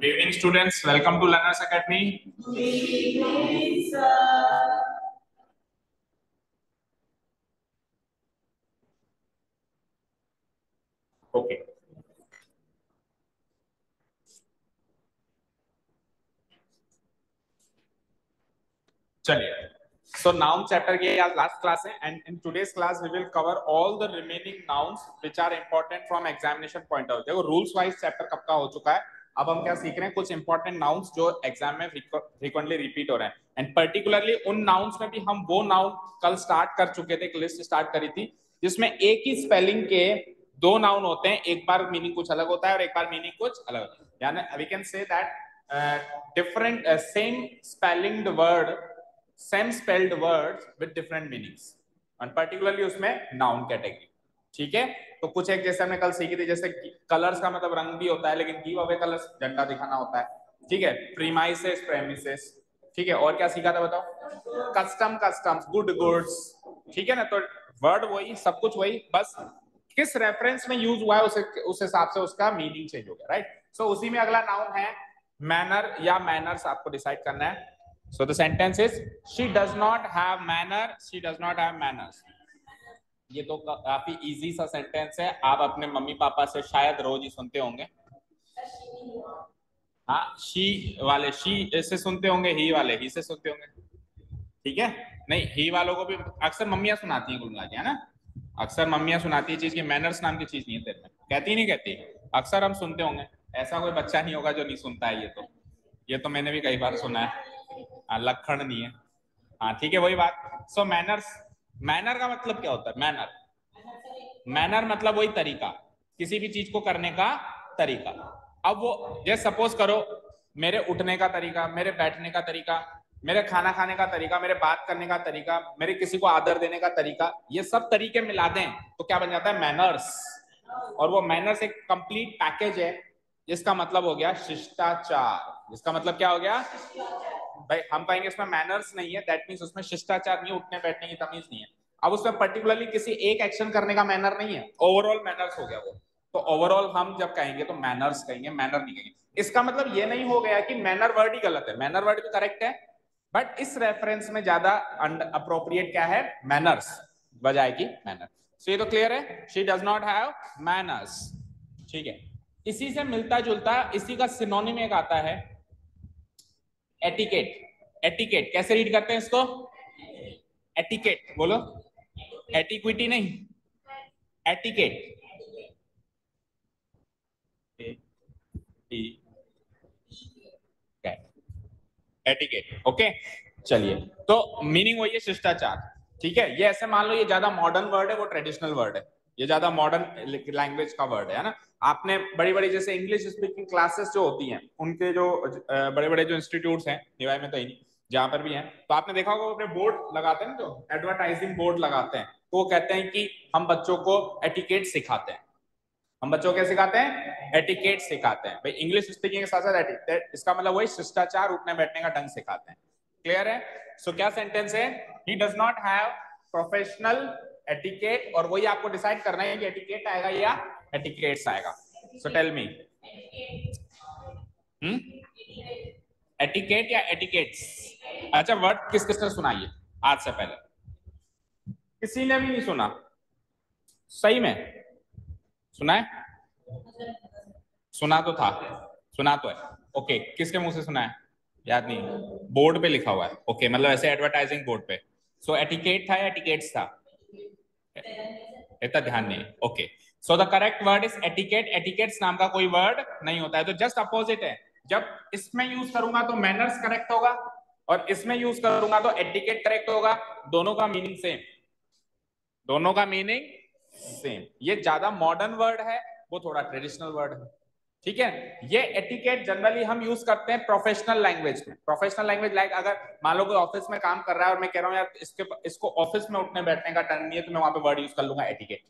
Good evening, students. Welcome to Learners Academy. Good evening, sir. Okay. चलिए so noun chapter के आज last class है and in today's class we will cover all the remaining nouns which are important from examination point of view देखो rules wise chapter कब का हो चुका है अब हम क्या सीख रहे हैं? कुछ इंपॉर्टेंट नाउन्स जो एग्ज़ाम में फ्रीक्वेंटली रिपीट हो रहे हैं। एंड पर्टिकुलरली उन नाउन्स में भी हम वो नाउन कल स्टार्ट कर चुके थे, एक लिस्ट स्टार्ट करी थी, जिसमें एक ही स्पेलिंग के दो नाउन होते हैं। एक बार मीनिंग कुछ अलग होता है और एक बार मीनिंग कुछ अलग होता है। यानी we can say that different same spelling word same spelled words with different meanings and particularly उसमें नाउन कैटेगरी ठीक है? तो कुछ एक जैसे हमने कल सीखी थी, जैसे कलर्स का मतलब रंग भी होता है, लेकिन गिव अवे कलर्स झंडा दिखाना होता है। ठीक है? प्रीमाइसेस प्रेमिसेस ठीक है? और क्या सीखा था बताओ? कस्टम कस्टम्स गुड गुड्स ठीक है ना? तो वर्ड वही, सब कुछ वही। बस किस रेफरेंस में यूज़ हुआ है, उसे, उस हिसाब से उसका मीनिंग चेंज हो गया राइट सो उसी में अगला नाउन है मैनर या मैनर्स आपको डिसाइड करना है। So the sentence is she does not have manner she does not have manners ये तो काफ़ी इजी सा सेंटेंस है। आप अपने मम्मी पापा से शायद रोज ही सुनते होंगे। हाँ शी वाले शी से सुनते होंगे ही वाले ही से सुनते होंगे। ठीक है? नहीं ही वालों को भी अक्सर मम्मियाँ सुनाती हैं कुल मिला है ना? अक्सर मम्मियाँ सुनाती है चीज़ की मैनर्स नाम की चीज़ नहीं है तेरे में। कहती नहीं कहती। अक्सर हम सुनते होंगे। ऐसा कोई बच्चा नहीं होगा जो नहीं सुनता है ये तो। ये तो मैंने भी कई बार सुना है। लक्षण नहीं है। हाँ ठीक है, वही बात। सो मैनर्स मैनर का मतलब क्या होता है? मैनर मैनर मतलब वही तरीका। किसी भी चीज़ को करने का तरीका। अब वो, जैसे सपोज़ करो, मेरे उठने का तरीका, मेरे बैठने का तरीका, मेरे खाना खाने का तरीका, मेरे बात करने का तरीका, मेरे किसी को आदर देने का तरीका, ये सब तरीके मिला दें तो क्या बन जाता है? मैनर्स और वो मैनर्स एक कंप्लीट पैकेज है, जिसका मतलब हो गया शिष्टाचार। जिसका मतलब क्या हो गया? भाई, हम कहेंगे इसमें मैनर्स नहीं है दैट मीन्स उसमें शिष्टाचार नहीं उठने बैठने की तमीज नहीं है। अब उसमें पर्टिकुलरली किसी एक एक्शन करने का मैनर नहीं है ओवरऑल मैनर्स हो गया वो। तो ओवरऑल हम जब कहेंगे तो मैनर्स कहेंगे मैनर नहीं कहेंगे। इसका मतलब ये नहीं हो गया कि मैनर वर्ड ही गलत है। मैनर वर्ड भी करेक्ट है बट इस रेफरेंस में ज़्यादा अप्रोप्रिएट क्या है? मैनर्स बजाय की मैनर सो ये तो क्लियर है? She does not have manners ठीक है? इसी से मिलता जुलता इसी का सिनोनिम एक आता है एटिकेट एटिकेट कैसे रीड करते हैं इसको? एटिकेट बोलो. एटिक्विटी नहीं. एटिकेट एटिकेट ओके चलिए. तो मीनिंग वही है शिष्टाचार. ठीक है? ये ऐसे मान लो, ये ज़्यादा मॉडर्न वर्ड है, वो ट्रेडिशनल वर्ड है. ये ज़्यादा मॉडर्न लैंग्वेज का वर्ड है ना? आपने बड़ी बड़ी जैसे इंग्लिश स्पीकिंग क्लासेस जो होती हैं उनके जो बड़े बड़े जो इंस्टीट्यूट्स हैं निवाई में तो ही जहाँ पर भी हैं तो आपने देखा होगा अपने बोर्ड लगाते हैं जो एडवर्टाइजिंग बोर्ड लगाते हैं तो वो कहते हैं कि हम बच्चों को एटिकेट सिखाते हैं। हम बच्चों को सिखाते हैं? एटिकेट सिखाते हैं। भाई इंग्लिश स्पीकिंग के साथ साथ इसका मतलब वही शिष्टाचार उठने बैठने का ढंग सिखाते हैं। क्लियर है? सो so, क्या सेंटेंस है? He does not have professional etiquette और वही आपको डिसाइड करना है कि एटिकेट आएगा या एटिकेट्स आएगा। सो टेल मी एटिकेट या एटिकेट्स अच्छा वर्ड किस किस किसने सुनाइए आज से पहले। किसी ने भी नहीं सुना। सही में? सुना है? सुना तो था। सुना तो है। ओके किसके मुँह से सुना है? याद नहीं बोर्ड पे लिखा हुआ है। ओके मतलब ऐसे एडवर्टाइजिंग बोर्ड पे। सो so, एटिकेट था या एटिकेट्स था? इतना ध्यान नहीं okay so the correct word is etiquette etiquettes नाम का कोई वर्ड नहीं होता है। तो जस्ट अपोजिट है। जब इसमें यूज़ करूँगा तो मैनर्स करेक्ट होगा और इसमें यूज़ करूँगा तो एटिकेट करेक्ट होगा। दोनों का मीनिंग सेम दोनों का मीनिंग सेम ये ज़्यादा मॉडर्न वर्ड है, वो थोड़ा ट्रेडिशनल वर्ड है। ठीक है? ये एटिकेट जनरली हम यूज़ करते हैं प्रोफेशनल लैंग्वेज में। प्रोफेशनल लैंग्वेज लाइक अगर मान लो कोई ऑफ़िस में काम कर रहा है और मैं कह रहा हूँ, यार, इसके इसको ऑफ़िस में उठने बैठने का टर्न नहीं है तो मैं वहाँ पे वर्ड यूज़ कर लूँगा एटिकेट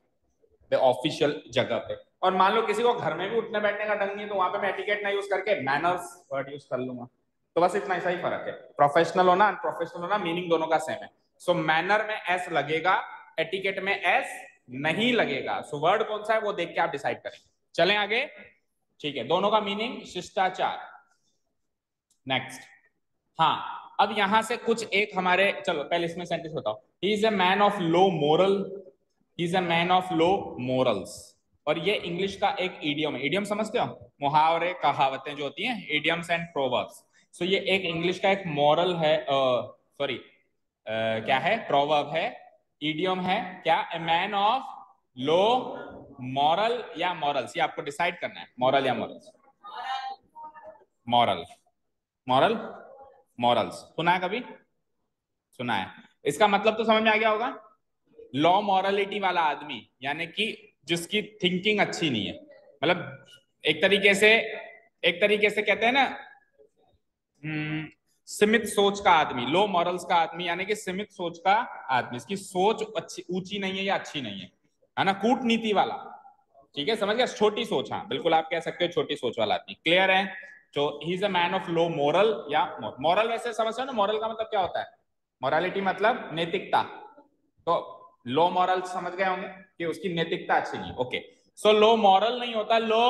ऑफिशियल जगह पे। और मान लो किसी को घर में भी उठने बैठने का ढंग नहीं है तो वहाँ पे मैं एटिकेट ना यूज़ करके मैनर्स वर्ड यूज़ कर लूँगा। तो बस इतना ऐसा ही फ़र्क है। प्रोफेशनल होना अनप्रोफेशनल होना मीनिंग दोनों का सेम है। सो मैनर में एस लगेगा एटिकेट में एस नहीं लगेगा। सो वर्ड कौन सा है, वो देख के आप डिसाइड करें। चले आगे? ठीक है, दोनों का मीनिंग शिष्टाचार। नेक्स्ट हाँ अब यहाँ से कुछ एक हमारे, चलो, पहले इसमें सेंटेंस बताओ। He is a man of low moral is a man of low morals और ये इंग्लिश का एक ईडियम है। ईडियम समझते हो? मुहावरे कहावतें जो होती हैं ईडियम्स एंड प्रोवर्ब्स सो ये एक इंग्लिश का एक मॉरल है सॉरी uh, uh, क्या है? प्रोवर्ब है। ईडियम है। क्या? A man of low moral या मॉरल्स ये आपको डिसाइड करना है। मॉरल या मॉरल्स मॉरल मॉरल मॉरल्स सुना है कभी? सुना है। इसका मतलब तो समझ में आ गया होगा? लॉ मॉरलिटी वाला आदमी यानी कि जिसकी थिंकिंग अच्छी नहीं है। मतलब एक तरीके से एक तरीके से कहते हैं ना हम्म, सीमित सोच का आदमी लो मॉरल्स का आदमी यानी कि सीमित सोच का आदमी इसकी सोच अच्छी ऊँची नहीं है या अच्छी नहीं है। है ना? कूटनीति वाला। ठीक है? समझ गया? छोटी सोच हाँ बिल्कुल आप कह सकते हो छोटी सोच वाला आदमी। क्लियर है? तो he is a man of low moral या मॉरल वैसे समझते हो ना? मॉरल का मतलब क्या होता है? मॉरलिटी मतलब नैतिकता। तो लो मॉरल समझ गए होंगे कि उसकी नैतिकता अच्छी नहीं ओके सो लो मॉरल नहीं होता लो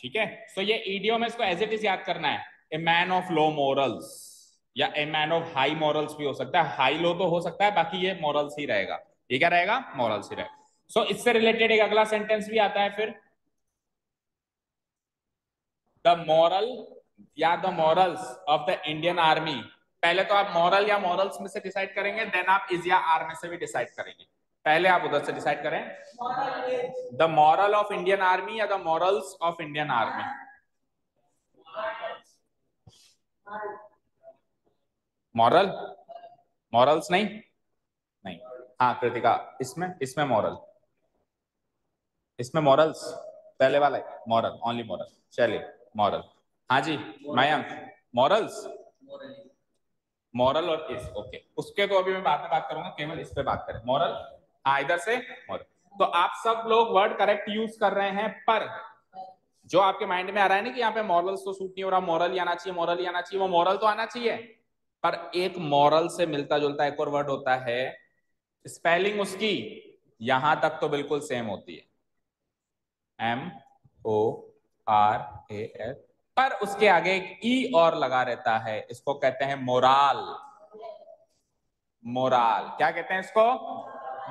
ठीक है? सो ये ईडियो में इसको एज इट इज़ याद करना है। A man of low morals या a man of high morals भी हो सकता है। हाई लो तो हो सकता है बाकी ये मॉरल्स ही रहेगा। ये क्या रहेगा? मॉरल्स ही रहेगा। सो so, इससे रिलेटेड एक अगला सेंटेंस भी आता है फिर। द मॉरल या the morals of the Indian army पहले तो आप मॉरल या मॉरल्स में से डिसाइड करेंगे देन आप इज़ या आर में से भी डिसाइड करेंगे। पहले आप उधर से डिसाइड करें। The moral of Indian army या the morals of Indian army moral morals नहीं? नहीं। हाँ कृतिका इसमें इसमें मॉरल इसमें मॉरल्स पहले वाला है मॉरल ओनली मॉरल चलिए मॉरल हाँ जी मयंक मॉरल्स मॉरल और इस ओके उसके तो अभी मैं बाद में बात करूँगा, केवल इस पे बात करें। मॉरल हाँ इधर से मॉरल तो आप सब लोग वर्ड करेक्ट यूज़ कर रहे हैं, पर जो आपके माइंड में आ रहा है ना कि यहाँ पे मॉरल्स तो सूट नहीं हो रहा मॉरल ही आना चाहिए मॉरल ही आना चाहिए, वो मॉरल तो आना चाहिए। पर एक मॉरल से मिलता जुलता एक और वर्ड होता है स्पेलिंग उसकी यहाँ तक तो बिल्कुल सेम होती है। M O R A L पर उसके आगे एक ई और लगा रहता है। इसको कहते हैं मोराल। मोराल। क्या कहते हैं इसको?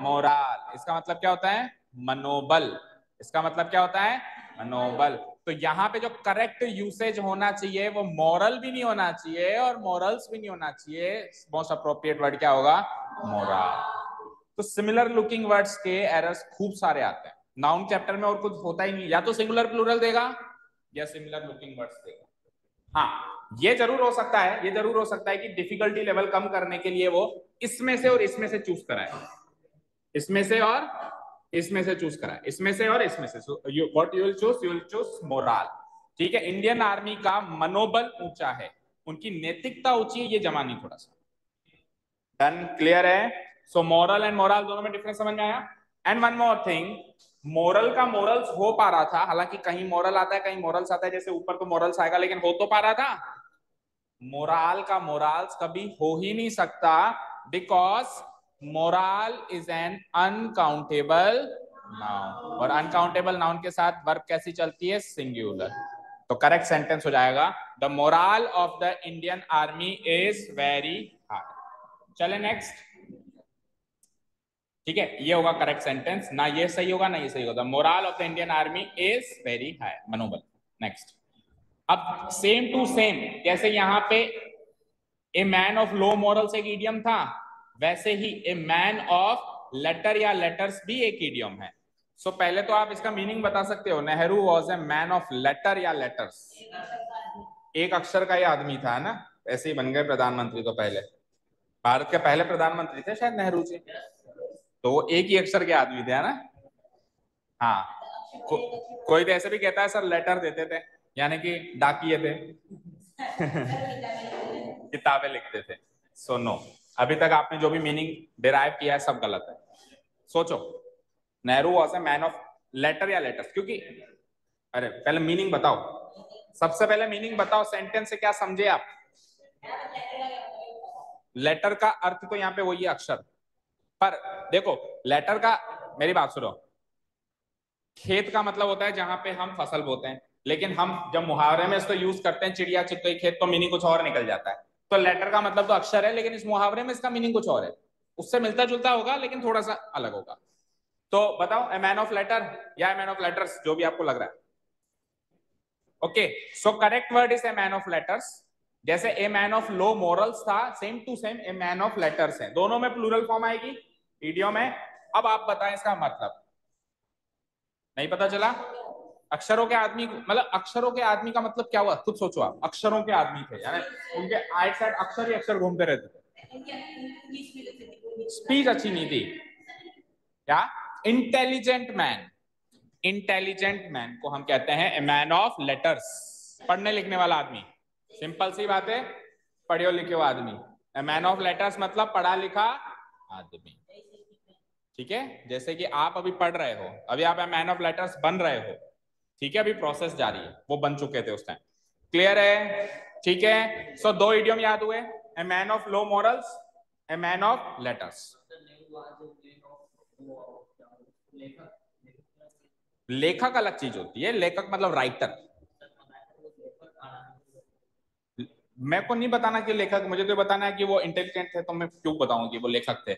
मोराल। इसका मतलब क्या होता है? मनोबल। इसका मतलब क्या होता है? मनोबल। तो यहाँ पे जो करेक्ट यूसेज होना चाहिए, वो मॉरल भी नहीं होना चाहिए और मॉरल्स भी नहीं होना चाहिए। मोस्ट अप्रोप्रिएट वर्ड क्या होगा? मोरल तो सिमिलर लुकिंग वर्ड्स के एरर्स खूब सारे आते हैं। नाउन चैप्टर में और कुछ होता ही नहीं। या तो सिंगुलर प्लूरल देगा या सिमिलर लुकिंग वर्ड्स देगा हाँ ये ज़रूर हो सकता है, ये ज़रूर हो सकता है कि डिफिकल्टी लेवल कम करने के लिए वो इसमें से और इसमें से चूज़ कराए। इसमें से और इसमें से चूज़ कराए। इसमें से और इसमें से। What you will choose you will choose moral ठीक है इंडियन आर्मी का मनोबल ऊँचा है। उनकी नैतिकता ऊँची है, ये जमा नहीं थोड़ा सा। डन क्लियर है? सो मॉरल एंड मोरल दोनों में डिफरेंस समझ में आया? And one more thing moral का मोरल्स हो पा रहा था, हालाँकि कहीं मोरल आता है, कहीं मोरल्स आता है, जैसे ऊपर तो मोरल्स आएगा, लेकिन हो तो पा रहा था। मोराल का मोरल्स कभी हो ही नहीं सकता because morale is an uncountable noun और अनकाउंटेबल नाउन के साथ वर्ब कैसी चलती है? सिंगुलर तो करेक्ट सेंटेंस हो जाएगा the morale of the Indian army is very high चले नेक्स्ट ठीक है? ये होगा करेक्ट सेंटेंस ना ये सही होगा ना ये सही होगा. Moral of the Indian army is very high मनोबल. नेक्स्ट अब सेम टू सेम जैसे यहाँ पे a man of low morals एक ईडियम था वैसे ही ए मैन ऑफ़ लेटर या लेटर्स भी एक ईडियम है. सो so, पहले तो आप इसका मीनिंग बता सकते हो. Nehru was a man of letter या लेटर्स एक अक्षर का ही आदमी था ना? ऐसे ही बन गए प्रधानमंत्री तो पहले. भारत के पहले प्रधानमंत्री थे शायद नेहरू जी. तो वो एक ही अक्षर के आदमी थे है ना? हाँ। को, कोई तो ऐसे भी कहता है सर लेटर देते थे यानी कि डाकिए थे। किताबें लिखते थे। सो नो अभी तक आपने जो भी मीनिंग डिराइव किया है सब गलत है। सोचो। Nehru was a man of letter या लेटर्स क्योंकि अरे पहले मीनिंग बताओ। सबसे पहले मीनिंग बताओ सेंटेंस से क्या समझे आप? लेटर का अर्थ तो यहाँ पे वही अक्षर। पर देखो लेटर का, मेरी बात सुनो। खेत का मतलब होता है जहाँ पे हम फ़सल बोते हैं, लेकिन हम जब मुहावरे में इसको यूज़ करते हैं, चिड़िया चित्तोई खेत तो मीनिंग कुछ और निकल जाता है। तो लेटर का मतलब तो अक्षर है, लेकिन इस मुहावरे में इसका मीनिंग कुछ और है। उससे मिलता जुलता होगा, लेकिन थोड़ा सा अलग होगा। तो बताओ ए मैन ऑफ़ लेटर या ए मैन ऑफ़ लेटर्स जो भी आपको लग रहा है। Okay so correct word is a man of letters जैसे a man of low morals था same to same a man of letters है। दोनों में प्लूरल फॉर्म आएगी। वीडियो में। अब आप बताएँ इसका मतलब। नहीं पता चला? अक्षरों के आदमी मतलब अक्षरों के आदमी का मतलब क्या हुआ? खुद सोचो आप। अक्षरों के आदमी थे, यानी उनके आइट साइड अक्षर ही अक्षर घूमते रहते थे। स्पीच अच्छी नहीं थी। क्या? इंटेलिजेंट मैन इंटेलिजेंट मैन को हम कहते हैं ए मैन ऑफ़ लेटर्स पढ़ने लिखने वाला आदमी। सिंपल सी बात है। पढ़ियो लिखे हुआ आदमी। मैन ऑफ़ लेटर्स मतलब पढ़ा लिखा आदमी। ठीक है? जैसे कि आप अभी पढ़ रहे हो अभी आप मैन ऑफ़ लेटर्स बन रहे हो ठीक है? अभी प्रोसेस जारी है वो बन चुके थे उस टाइम क्लियर है? ठीक है? सो so, दो इडियम याद हुए? A man of low morals a man of letters लेखक अलग चीज़ होती है लेखक मतलब राइटर मैं को नहीं बताना कि लेखक मुझे तो बताना है कि वो इंटेलिजेंट थे तो मैं क्यों बताऊँ कि वो लेखक थे?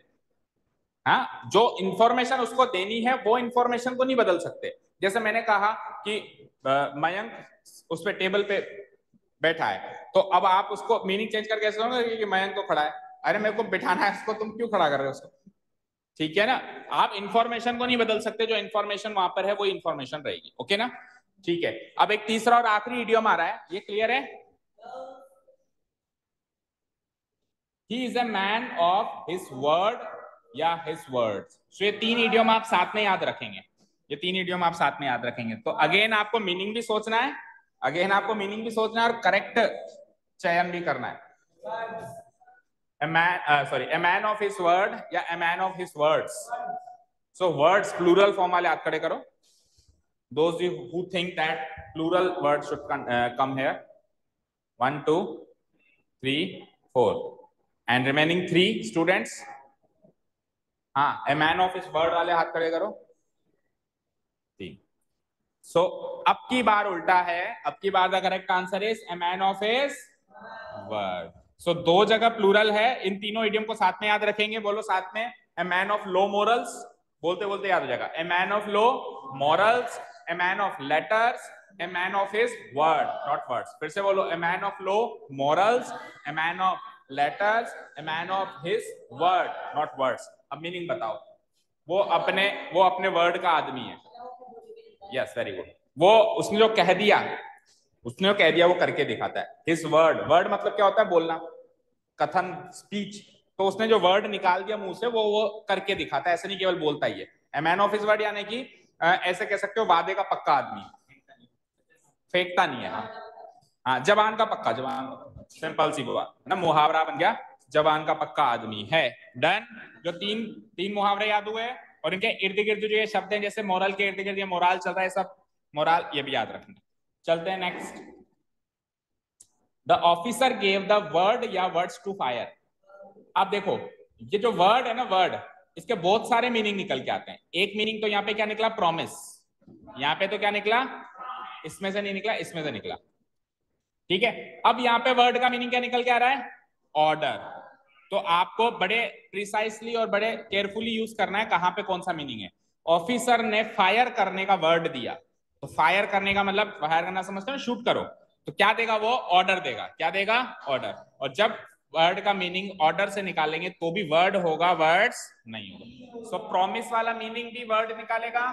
हाँ जो इंफॉर्मेशन उसको देनी है, वो इंफॉर्मेशन को नहीं बदल सकते। जैसे मैंने कहा कि मयंक उस पर टेबल पे बैठा है। तो अब आप उसको मीनिंग चेंज करके ऐसे होंगे कि मयंक तो खड़ा है। अरे, मेरे को बिठाना है उसको तुम क्यों खड़ा कर रहे हो उसको? ठीक है ना? आप इंफॉर्मेशन को नहीं बदल सकते, जो इंफॉर्मेशन वहाँ पर है, वो इंफॉर्मेशन रहेगी। ओके ना? ठीक है। अब एक तीसरा और आखिरी इडियम आ रहा है। ये क्लियर है? He is a man of his word या हिज वर्ड्स सो ये तीन इडियम आप साथ में याद रखेंगे ये तीन इडियम आप साथ में याद रखेंगे तो अगेन आपको मीनिंग भी सोचना है अगेन आपको मीनिंग भी सोचना है और करेक्ट चयन भी करना है uh, sorry a man of his word या a man of his words so words plural form वाले हाथ खड़े करो those who think that plural words should come, uh, come here one two three four and remaining three students हाँ a man of his word वाले हाथ खड़े करो। तीन। सो so, अब की बार उल्टा है अब की बार the correct answer is a man of his word so दो जगह प्लूरल है इन तीनों इडियम को साथ में याद रखेंगे बोलो साथ में। A man of low morals बोलते बोलते याद हो जाएगा। A man of low morals a man of letters a man of his word not words फिर से बोलो a man of low morals a man of letters a man of his word not words अब meaning बताओ। वो अपने वो अपने word का आदमी है। यस वेरी गुड वो उसने जो कह दिया, उसने जो कह दिया, वो करके दिखाता है। हिज वर्ड वर्ड मतलब क्या होता है? बोलना। कथन स्पीच तो उसने जो वर्ड निकाल दिया मुँह से, वो वो करके दिखाता है। ऐसे नहीं केवल बोलता ही है। A man of his word यानी कि ऐसे कह सकते हो, वादे का पक्का आदमी। फेंकता नहीं है हाँ। हाँ जवान का पक्का, जवान। सिंपल सी बात। ना? मुहावरा बन गया। जवान का पक्का आदमी है। डन? जो तीन तीन मुहावरे याद हुए और इनके इर्द गिर्द जो ये शब्द हैं, जैसे मोरल के इर्द गिर्द ये मोराल चल रहा है सब मोराल ये भी याद रखना। चलते हैं next the officer gave the word या वर्ड्स टू फायर आप देखो, ये जो वर्ड है ना वर्ड इसके बहुत सारे मीनिंग निकल के आते हैं। एक मीनिंग तो यहाँ पे क्या निकला? प्रॉमिस यहाँ पे तो क्या निकला? इसमें से नहीं निकला, इसमें से निकला। ठीक है? अब यहाँ पे वर्ड का मीनिंग क्या निकल के आ रहा है? ऑर्डर तो आपको बड़े प्रिसाइसली और बड़े केयरफुली यूज़ करना है कहाँ पे कौन सा मीनिंग है। ऑफिसर ने फायर करने का वर्ड दिया। तो फायर करने का मतलब फायर करना समझते हो शूट करो। तो क्या देगा वो? ऑर्डर देगा। क्या देगा? ऑर्डर और जब वर्ड का मीनिंग ऑर्डर से निकालेंगे तो भी वर्ड होगा वर्ड्स नहीं होगा। सो प्रॉमिस वाला मीनिंग भी वर्ड निकालेगा।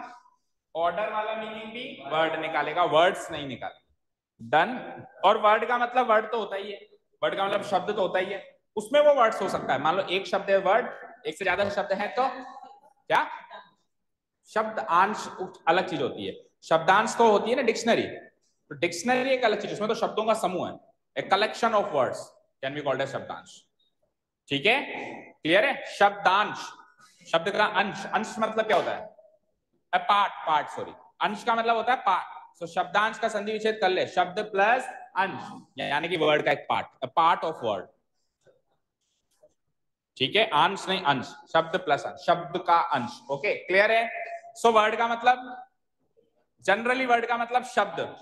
ऑर्डर वाला मीनिंग भी वर्ड निकालेगा। वर्ड्स नहीं निकालेगा। डन और वर्ड का मतलब वर्ड तो होता ही है। वर्ड का मतलब शब्द तो होता ही है। उसमें वो वर्ड्स हो सकता है। मान लो एक शब्द है वर्ड एक से ज़्यादा शब्द है तो क्या? शब्द अंश अलग चीज़ होती है। शब्दांश तो होती है ना डिक्शनरी तो डिक्शनरी एक अलग चीज़, उसमें तो शब्दों का समूह है। A collection of words can be called शब्दांश। ठीक है? क्लियर है? शब्दांश। शब्द का अंश। अंश मतलब क्या होता है? पार्ट पार्ट सॉरी अंश का मतलब होता है पार्ट सो शब्दांश का संधि विच्छेद कर ले। शब्द प्लस अंश। यानी कि वर्ड का एक पार्ट पार्ट ऑफ़ वर्ड ठीक है? अंश नहीं अंश शब्द प्लस अंश शब्द का अंश ओके क्लियर है? सो so, वर्ड का मतलब? जनरली वर्ड का मतलब शब्द.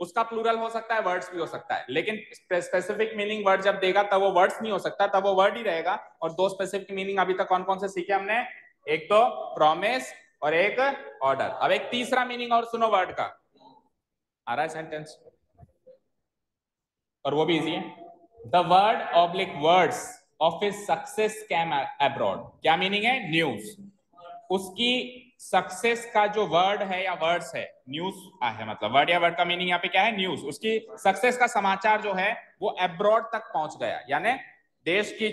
उसका प्लूरल हो सकता है वर्ड्स भी हो सकता है. लेकिन स्पेसिफिक मीनिंग वर्ड जब देगा तब वो वर्ड्स नहीं हो सकता तब वो वर्ड ही रहेगा. और दो स्पेसिफिक मीनिंग अभी तक कौन कौन से सीखे हमने? एक तो प्रॉमिस और एक ऑर्डर अब एक तीसरा मीनिंग और सुनो वर्ड का. आ रहा है सेंटेंस और वो भी इजी है. The word oblique words of is success came abroad क्या मीनिंग है? न्यूज़ उसकी सक्सेस का जो वर्ड है या वर्ड्स है न्यूज़ है मतलब। वर्ड या वर्ड का मीनिंग यहाँ पे क्या है? न्यूज़ उसकी सक्सेस का समाचार जो है, वो अब्रॉड तक पहुँच गया। यानी देश की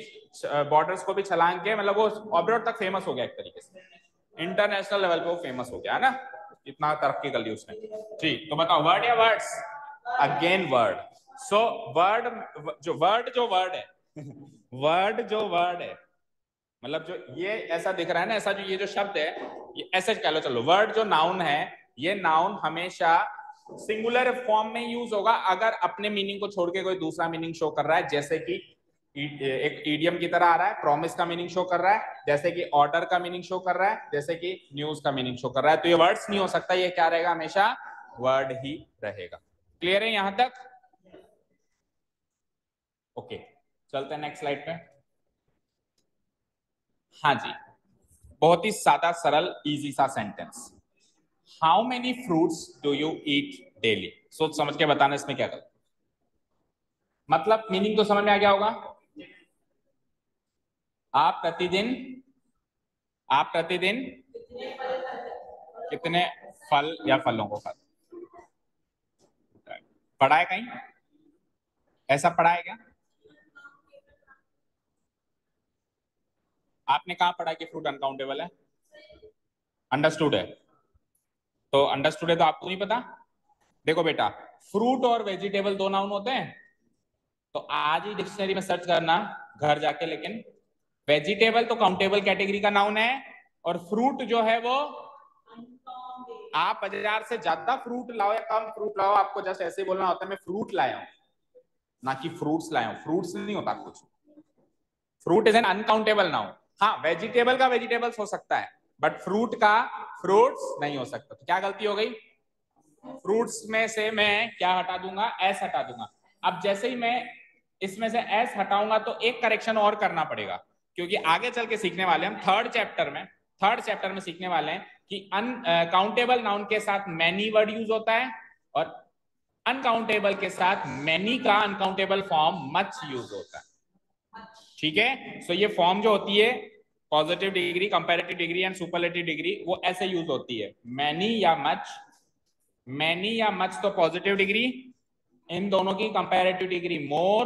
बॉर्डर्स को भी छलांग के मतलब वो अब्रॉड तक फ़ेमस हो गया एक तरीके से। इंटरनेशनल लेवल पे वो फ़ेमस हो गया, है ना? इतना तरक्की कर ली उसने। ठीक तो बताओ वर्ड या words again word so word जो वर्ड जो वर्ड है वर्ड जो वर्ड है मतलब जो ये ऐसा दिख रहा है ना, ऐसा जो ये जो शब्द है, ये ऐसे कह लो, चलो। वर्ड जो नाउन है, ये नाउन हमेशा सिंगुलर फॉर्म में यूज़ होगा, अगर अपने मीनिंग को छोड़ के कोई दूसरा मीनिंग शो कर रहा है, जैसे कि एक ईडियम की तरह आ रहा है प्रॉमिस का मीनिंग शो कर रहा है, जैसे कि ऑर्डर का मीनिंग शो कर रहा है, जैसे कि न्यूज़ का मीनिंग शो कर रहा है। तो ये वर्ड्स नहीं हो सकता, ये क्या रहेगा हमेशा? वर्ड ही रहेगा। क्लियर है यहाँ तक? ओके चलते हैं नेक्स्ट स्लाइड पे। हाँ जी, बहुत ही सादा, सरल इजी सा sentence how many fruits do you eat daily सोच समझ के बताना इसमें क्या कर मतलब मीनिंग तो समझ में आ गया होगा। आप प्रतिदिन आप प्रतिदिन कितने फल या फलों को खाते पढ़ा है कहीं? ऐसा पढ़ा है क्या? आपने कहा पढ़ा कि फ्रूट अनकाउंटेबल है? अंडरस्टूड है। तो अंडरस्टूड है तो आपको नहीं पता? देखो बेटा फ्रूट और वेजिटेबल दो नाउन होते हैं। तो आज ही डिक्शनरी में सर्च करना, घर जाके, लेकिन वेजिटेबल तो काउंटेबल कैटेगरी का नाउन है और फ्रूट जो है वो आप बाज़ार से ज़्यादा फ्रूट लाओ या कम फ्रूट लाओ, आपको जस्ट ऐसे बोलना होता है, मैं फ्रूट लाया हूँ। ना कि फ्रूट्स लाया हूँ। फ्रूट्स नहीं होता कुछ। Fruit is an uncountable noun हाँ वेजिटेबल का वेजिटेबल्स हो सकता है बट फ्रूट का फ्रूट्स नहीं हो सकता। तो क्या गलती हो गई? फ्रूट्स में से मैं क्या हटा दूँगा? एस हटा दूँगा। अब जैसे ही मैं इसमें से एस हटाऊँगा तो एक करेक्शन और करना पड़ेगा, क्योंकि आगे चल के सीखने वाले हम थर्ड चैप्टर में थर्ड चैप्टर में सीखने वाले हैं कि अनकाउंटेबल नाउन के साथ मैनी वर्ड यूज़ होता है और अनकाउंटेबल के साथ मैनी का अनकाउंटेबल फॉर्म मच यूज़ होता है। ठीक है? सो ये फॉर्म जो होती है positive degree, comparative degree and superlative degree, वो ऐसे यूज़ होती है। मैनी या मच, मैनी या मच तो पॉजिटिव डिग्री, इन दोनों की कंपेरेटिव डिग्री मोर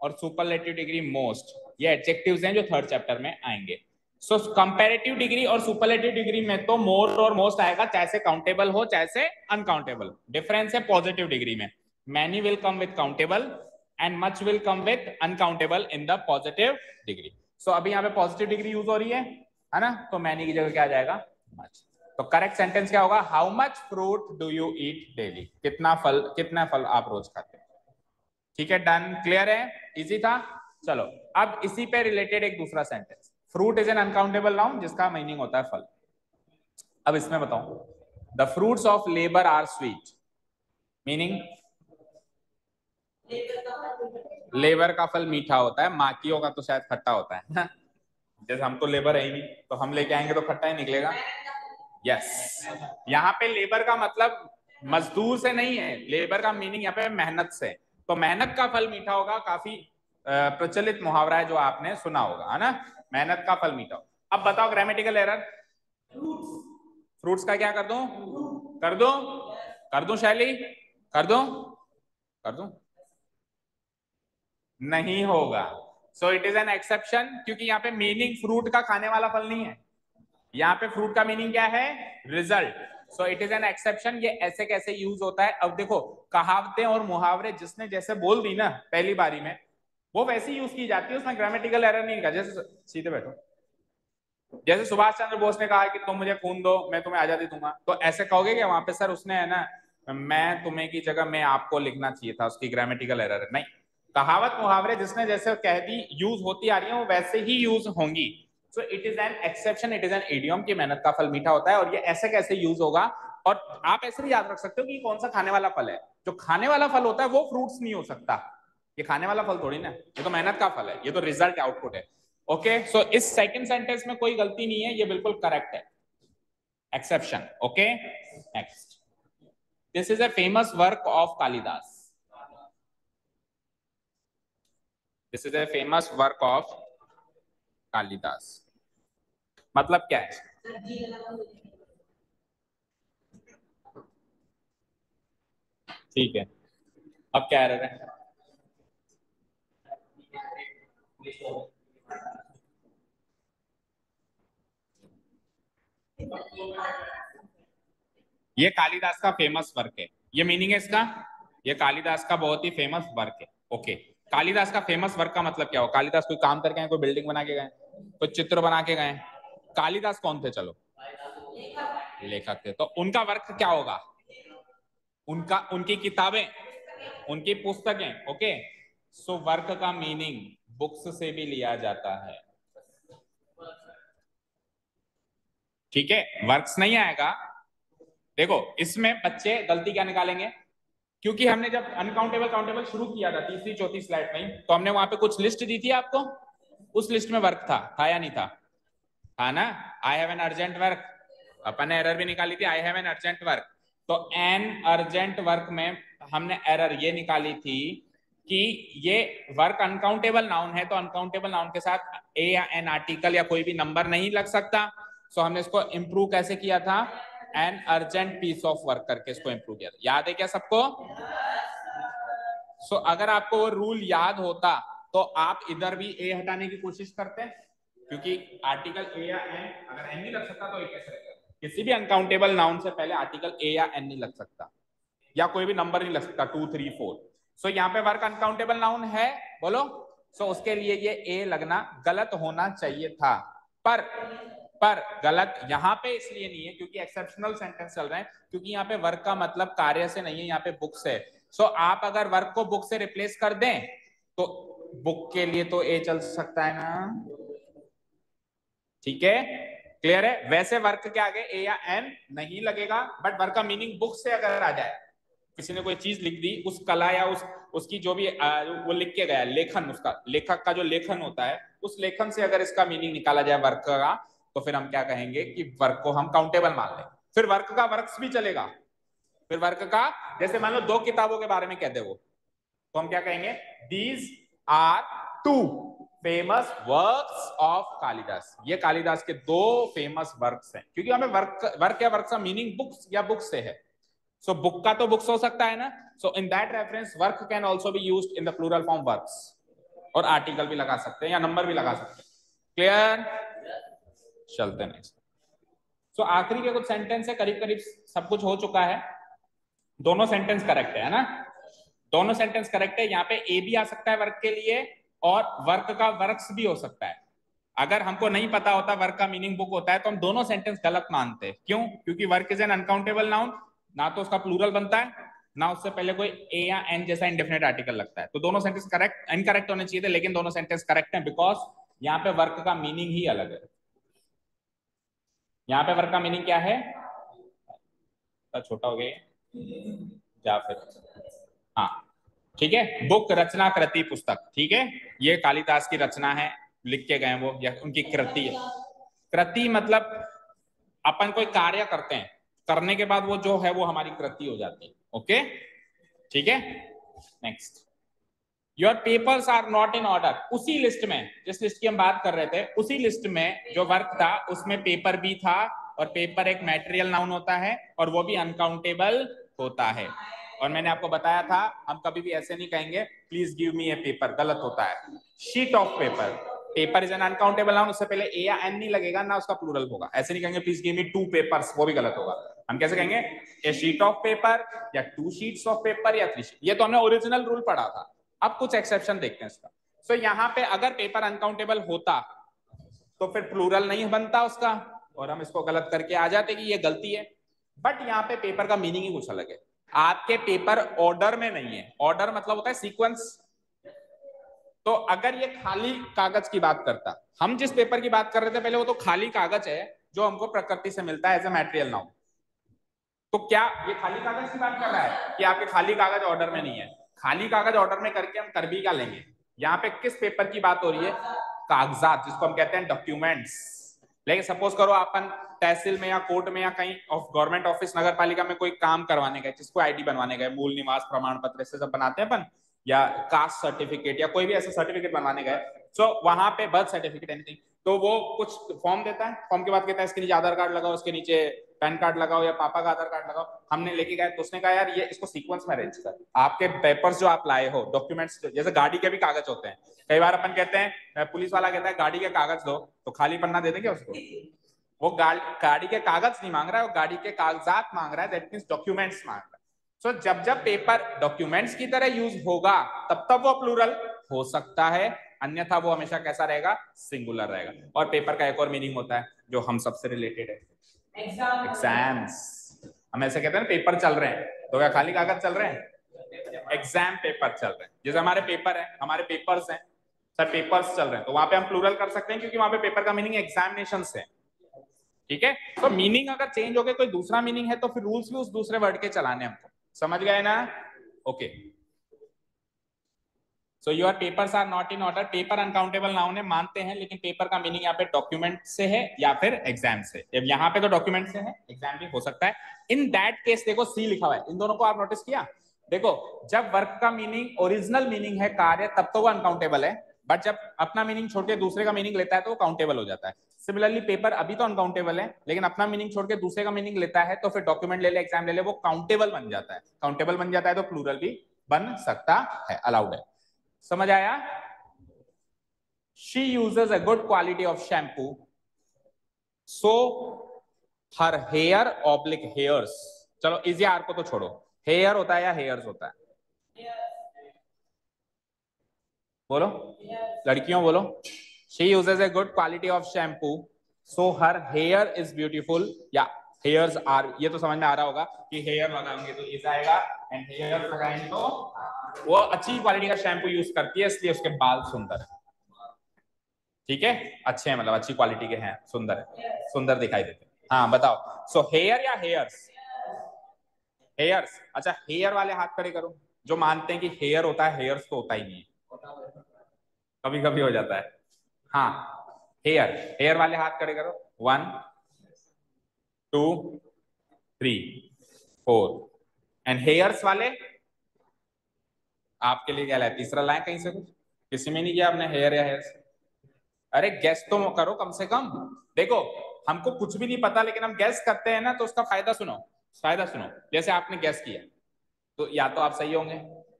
और सुपरलेटिव डिग्री मोस्ट। ये एडजेक्टिव्स हैं जो थर्ड चैप्टर में आएँगे। सो कंपेरेटिव डिग्री और सुपरलेटिव डिग्री में तो मोर और मोस्ट आएगा, चाहे से काउंटेबल हो, चाहे से अनकाउंटेबल डिफरेंस है पॉजिटिव डिग्री में। Many will come with countable and much will come with uncountable in the positive degree so so, अभी यहाँ पे पॉजिटिव डिग्री यूज़ हो रही है है ना? तो मैनी की जगह क्या आ जाएगा? मच तो करेक्ट सेंटेंस क्या होगा? How much fruit do you eat daily कितना फल कितना फल आप रोज खाते हैं? ठीक है डन क्लियर है? इजी था? चलो अब इसी पे रिलेटेड एक दूसरा sentence fruit is an uncountable noun जिसका मीनिंग होता है फल. अब इसमें बताऊँ. The fruits of labour are sweet meaning labour का फल मीठा होता है माकियों का तो शायद खट्टा होता है जैसे हम तो लेबर है ही नहीं तो हम लेके आएँगे तो खट्टा ही निकलेगा। यस यहाँ पे लेबर का मतलब मजदूर से नहीं है, लेबर का मीनिंग यहाँ पे मेहनत से। तो मेहनत का फल मीठा होगा, काफ़ी प्रचलित मुहावरा है जो आपने सुना होगा, है ना? मेहनत का फल मीठा अब बताओ ग्रामेटिकल एरर फ्रूट्स का क्या कर दू? कर दू? कर दू, शैली? कर दू? कर दू? नहीं होगा। So it is an exception क्योंकि यहाँ पे मीनिंग फ्रूट का खाने वाला फल नहीं है। यहाँ पे फ्रूट का मीनिंग क्या है? Result so it is an exception ये ऐसे कैसे यूज़ होता है? अब देखो, कहावतें और मुहावरे जिसने जैसे बोल दी ना पहली बारी में, वो वैसी यूज़ की जाती है, उसमें ग्रामेटिकल एरर नहीं का जैसे सीधे बैठो। जैसे सुभाष चंद्र बोस ने कहा कि तुम मुझे खून दो, मैं तुम्हें आज़ादी दूँगा। तो ऐसे कहोगे कि वहाँ पे सर उसने है ना, मैं तुम्हें की जगह, मैं आपको लिखना चाहिए था, उसकी ग्रामेटिकल एरर नहीं। कहावत मुहावरे जिसने जैसे कह दी यूज़ होती आ रही है, वो वैसे ही यूज़ होंगी। So it is an exception it is an idiom की मेहनत का फल मीठा होता है और ये ऐसे कैसे यूज़ होगा? और आप ऐसे भी याद रख सकते हो कि कौन सा खाने वाला फल है? जो खाने वाला फल होता है, वो फ्रूट्स नहीं हो सकता। ये खाने वाला फल थोड़ी ना ये तो मेहनत का फल है, ये तो रिज़ल्ट आउटपुट है। ओके सो इस सेकंड सेंटेंस में कोई गलती नहीं है, ये बिल्कुल करेक्ट है। Exception okay next this is a famous work of Kalidas this is a famous work of Kalidas मतलब क्या है? ठीक है। अब क्या एरर है? ये कालिदास का फ़ेमस वर्क है। ये मीनिंग है इसका? ये कालिदास का बहुत ही फ़ेमस वर्क है। ओके कालिदास का फ़ेमस वर्क का मतलब क्या हो? कालिदास कोई काम करके कोई बिल्डिंग बना के गए, कोई चित्र बना के गए? कालिदास कौन थे? चलो। लेखक थे। तो उनका वर्क क्या होगा? उनका, उनकी किताबें, उनकी पुस्तकें ओके सो वर्क का मीनिंग बुक्स से भी लिया जाता है। ठीक है? वर्क्स नहीं आएगा। देखो, इसमें बच्चे गलती क्या निकालेंगे? क्योंकि हमने जब अनकाउंटेबल काउंटेबल शुरू किया था, तीसरी, चौथी स्लाइड में तो हमने वहाँ पे कुछ लिस्ट दी थी आपको? उस लिस्ट में वर्क था था या नहीं था? था ना? I have an urgent work अपन ने एरर भी निकाली थी I have an urgent work तो एन अर्जेंट वर्क में हमने एरर ये निकाली थी कि ये वर्क अनकाउंटेबल नाउन है तो अनकाउंटेबल नाउन के साथ ए या एन आर्टिकल या कोई भी नंबर नहीं लग सकता। सो हमने इसको इम्प्रूव कैसे किया था? An urgent piece of work करके इसको इंप्रूव किया था। याद है क्या सबको? सो so, अगर आपको वो रूल याद होता तो आप इधर भी ए हटाने की कोशिश करते क्योंकि आर्टिकल ए या एन अगर एन नहीं लग सकता तो ए कैसे किसी भी अनकाउंटेबल नाउन से पहले आर्टिकल ए या एन नहीं लग सकता या कोई भी नंबर नहीं लग सकता टू थ्री फोर सो यहाँ पे वर्क अनकाउंटेबल नाउन है बोलो। सो so, उसके लिए ये ए लगना गलत होना चाहिए था। पर पर गलत यहाँ पे इसलिए नहीं है क्योंकि एक्सेप्शनल सेंटेंस चल रहे हैं क्योंकि यहाँ पे वर्क का मतलब कार्य से नहीं है यहाँ पे बुक से सो so, आप अगर वर्क को बुक से रिप्लेस कर दें तो बुक के लिए तो ए चल सकता है ना? ठीक है? क्लियर है? वैसे वर्क के आगे ए या एन नहीं लगेगा बट वर्क का मीनिंग बुक से अगर आ जाए किसी ने कोई चीज़ लिख दी उस कला या उस उसकी जो भी आ, वो लिख के गया लेखन उसका लेखक का जो लेखन होता है उस लेखन से अगर इसका मीनिंग निकाला जाए वर्क का तो फिर हम क्या कहेंगे कि वर्क को हम काउंटेबल मान लें। फिर वर्क का वर्क्स भी चलेगा। फिर वर्क का जैसे मान लो दो किताबों के बारे में कहते वो तो हम क्या कहेंगे? These are two famous works of Kalidas ये कालिदास के दो फ़ेमस वर्क्स हैं। क्योंकि हमें वर्क वर्क या वर्क का मीनिंग बुक्स या बुक्स से है। सो so, बुक का तो बुक्स हो सकता है ना। So in that reference work can also be use in the plural form works और आर्टिकल भी लगा सकते हैं या नंबर भी लगा सकते हैं। क्लियर चलते नेक्स्ट सो आखिरी के कुछ सेंटेंस है करीब करीब सब कुछ हो चुका है। दोनों सेंटेंस करेक्ट है ना? दोनों सेंटेंस करेक्ट है। यहाँ पे ए भी आ सकता है वर्क के लिए और वर्क का वर्क्स भी हो सकता है। अगर हमको नहीं पता होता वर्क का मीनिंग बुक होता है तो हम दोनों सेंटेंस गलत मानते हैं। क्यों? क्योंकि work is an uncountable noun ना तो उसका प्लूरल बनता है, ना उससे पहले कोई ए या एन जैसा इंडेफिनेट आर्टिकल लगता है। तो दोनों सेंटेंस करेक्ट इनकरेक्ट होने चाहिए थे, लेकिन दोनों सेंटेंस करेक्ट है बिकॉज़ यहाँ पे वर्क का मीनिंग ही अलग है। यहाँ पे वर्क का मीनिंग क्या है? छोटा हो गया फिर। हाँ ठीक है? बुक रचना, कृति, पुस्तक, ठीक है? ये कालिदास की रचना है, लिख के गए वो, या उनकी कृति है। कृति मतलब अपन कोई कार्य करते हैं, करने के बाद वो जो है, वो हमारी कृति हो जाती है, ओके? ठीक है? Next your papers are not in order उसी लिस्ट में, जिस लिस्ट की हम बात कर रहे थे, उसी लिस्ट में जो वर्क था, उसमें पेपर भी था और पेपर एक मेटेरियल नाउन होता है और वो भी अनकाउंटेबल होता है। और मैंने आपको बताया था, हम कभी भी ऐसे नहीं कहेंगे please give me a paper गलत होता है। Sheet of paper paper is an uncountable noun उससे पहले ए या एन नहीं लगेगा, ना उसका प्लूरल होगा। ऐसे नहीं कहेंगे please give me two papers वो भी गलत होगा। हम कैसे कहेंगे ए शीट ऑफ़ पेपर या टू शीट्स ऑफ़ पेपर या थ्री शीट ये तो हमने ओरिजिनल रूल पढ़ा था। अब कुछ एक्सेप्शन देखते हैं इसका। सो so, यहाँ पे अगर पेपर अनकाउंटेबल होता तो फिर प्लूरल नहीं बनता उसका और हम इसको गलत करके आ जाते कि ये गलती है। बट यहाँ पे पेपर का मीनिंग ही कुछ अलग है। आपके पेपर ऑर्डर में नहीं है। ऑर्डर मतलब होता है सीक्वेंस तो अगर ये खाली कागज़ की बात करता हम जिस पेपर की बात कर रहे थे पहले वो तो खाली कागज़ है जो हमको प्रकृति से मिलता है एज ए मेटेरियल नाउ तो क्या ये खाली कागज़ की बात कर रहा है कि आपके खाली कागज़ ऑर्डर में नहीं है? खाली कागज़ ऑर्डर में करके हम भी क्या लेंगे यहाँ पे किस पेपर की बात हो रही है? कागजात, जिसको हम कहते हैं डॉक्यूमेंट्स लेकिन सपोज़ करो अपन तहसील में या कोर्ट में या कहीं ऑफ़ गवर्नमेंट ऑफ़िस नगर पालिका में कोई काम करवाने गए, जिसको आईडी बनवाने गए, मूल निवास, प्रमाण पत्र से सब बनाते हैं अपन, या कास्ट सर्टिफिकेट या कोई भी ऐसा सर्टिफिकेट बनवाने गए। सो वहाँ पे बर्थ सर्टिफिकेट एनीथिंग तो वो कुछ फॉर्म देता है। फॉर्म के बाद कहता है, इसके नीचे आधार कार्ड लगाओ उसके नीचे पैन कार्ड लगाओ या पापा का आधार कार्ड लगाओ हमने लेके गए तो उसने कहा यार ये इसको सीक्वेंस में अरेंज कर। आपके पेपर्स जो आप लाए हो डॉक्यूमेंट्स जैसे गाड़ी के भी कागज़ होते हैं। कई बार अपन कहते हैं पुलिस वाला कहता है गाड़ी के कागज़ दो तो खाली पन्ना दे देंगे उसको? वो गाड़ी के कागज़ नहीं मांग रहा है वो गाड़ी के कागजात मांग रहा है दैट मीन डॉक्यूमेंट्स मांग रहा है। सो so, जब जब पेपर डॉक्यूमेंट्स की तरह यूज़ होगा तब तब वो प्लूरल हो सकता है अन्यथा वो हमेशा कैसा रहेगा सिंगुलर रहेगा। और पेपर का एक और मीनिंग होता है जो हम सबसे रिलेटेड है। एग्ज़ाम्स हम ऐसे कहते हैं पेपर चल रहे हैं। तो क्या खाली कागज़ चल रहे हैं? एग्ज़ाम पेपर चल रहे हैं। जैसे हमारे पेपर है, हमारे पेपर्स हैं सर पेपर्स चल रहे हैं। तो वहाँ पे हम प्लूरल कर सकते हैं क्योंकि वहाँ पे पेपर का मीनिंग एग्जामिनेशन है। ठीक है? तो मीनिंग अगर चेंज हो गया, कोई दूसरा मीनिंग है तो फिर रूल्स भी उस दूसरे वर्ड के चलाने हमको। समझ गए ना? Okay so your papers are not in order paper uncountable noun है, मानते हैं, लेकिन पेपर का मीनिंग यहाँ पे डॉक्यूमेंट से है या फिर एग्ज़ाम से। यहाँ पे तो डॉक्यूमेंट से है एग्ज़ाम भी हो सकता है। इन दैट केस देखो सी लिखा हुआ है। इन दोनों को आप नोटिस किया? देखो, जब वर्क का मीनिंग ओरिजिनल मीनिंग है कार्य, तब तो वो अनकाउंटेबल है। बट जब अपना मीनिंग छोड़ के दूसरे का मीनिंग लेता है तो वो काउंटेबल हो जाता है। सिमिलरली पेपर अभी तो अनकाउंटेबल है, लेकिन अपना मीनिंग छोड़ के दूसरे का मीनिंग लेता है तो फिर डॉक्यूमेंट ले ले एग्ज़ाम ले ले, वो काउंटेबल बन जाता है। काउंटेबल बन जाता है तो प्लूरल भी बन सकता है अलाउड है। समझ आया? She uses a good quality of shampoo so her hair oblique hairs चलो इजी आर को तो छोड़ो। हेयर होता है या हेयर्स होता है? बोलो। लड़कियों, बोलो। She uses a good quality of shampoo so her hair is beautiful या हेयर्स आर ये तो समझ में आ रहा होगा कि हेयर लगाएँगे तो इस आएगा एंड हेयर लगाएँगे तो वो अच्छी क्वालिटी का शैम्पू यूज़ करती है इसलिए उसके बाल सुंदर है। ठीक है? अच्छे हैं मतलब अच्छी क्वालिटी के हैं सुंदर है। सुंदर दिखाई देते हाँ। बताओ। सो so, हेयर या हेयर्स हेयर्स अच्छा हेयर वाले हाथ खड़े करो। जो मानते हैं कि हेयर होता है हेयर्स तो होता ही नहीं है। कभी कभी हो जाता है। हाँ हेयर हेयर वाले हाथ खड़े करो। One two three four and hairs वाले, आपके लिए क्या लाए? तीसरा लाए कहीं से कुछ? किसी में नहीं किया आपने हेयर या हेयर्स अरे गैस तो करो कम से कम। देखो, हमको कुछ भी नहीं पता, लेकिन हम गैस करते हैं ना तो उसका फ़ायदा सुनो। फ़ायदा सुनो। जैसे आपने गैस किया तो या तो आप सही होंगे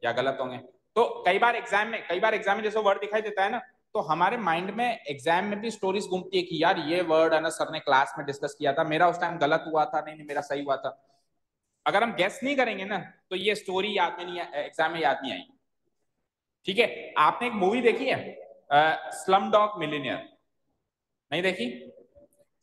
या गलत होंगे। तो कई बार एग्ज़ाम में कई बार एग्ज़ाम में जैसे वर्ड दिखाई देता है ना तो हमारे माइंड में एग्ज़ाम में भी स्टोरीज घूमती है कि यार, ये वर्ड है ना, सर ने क्लास में डिस्कस किया था, मेरा उस टाइम गलत हुआ था, नहीं नहीं, मेरा सही हुआ था। अगर हम गेस नहीं करेंगे ना तो ये स्टोरी याद में नहीं एग्ज़ाम में याद नहीं आएगी। ठीक है? आपने एक मूवी देखी है? स्लम डॉग मिलीनियर नहीं देखी?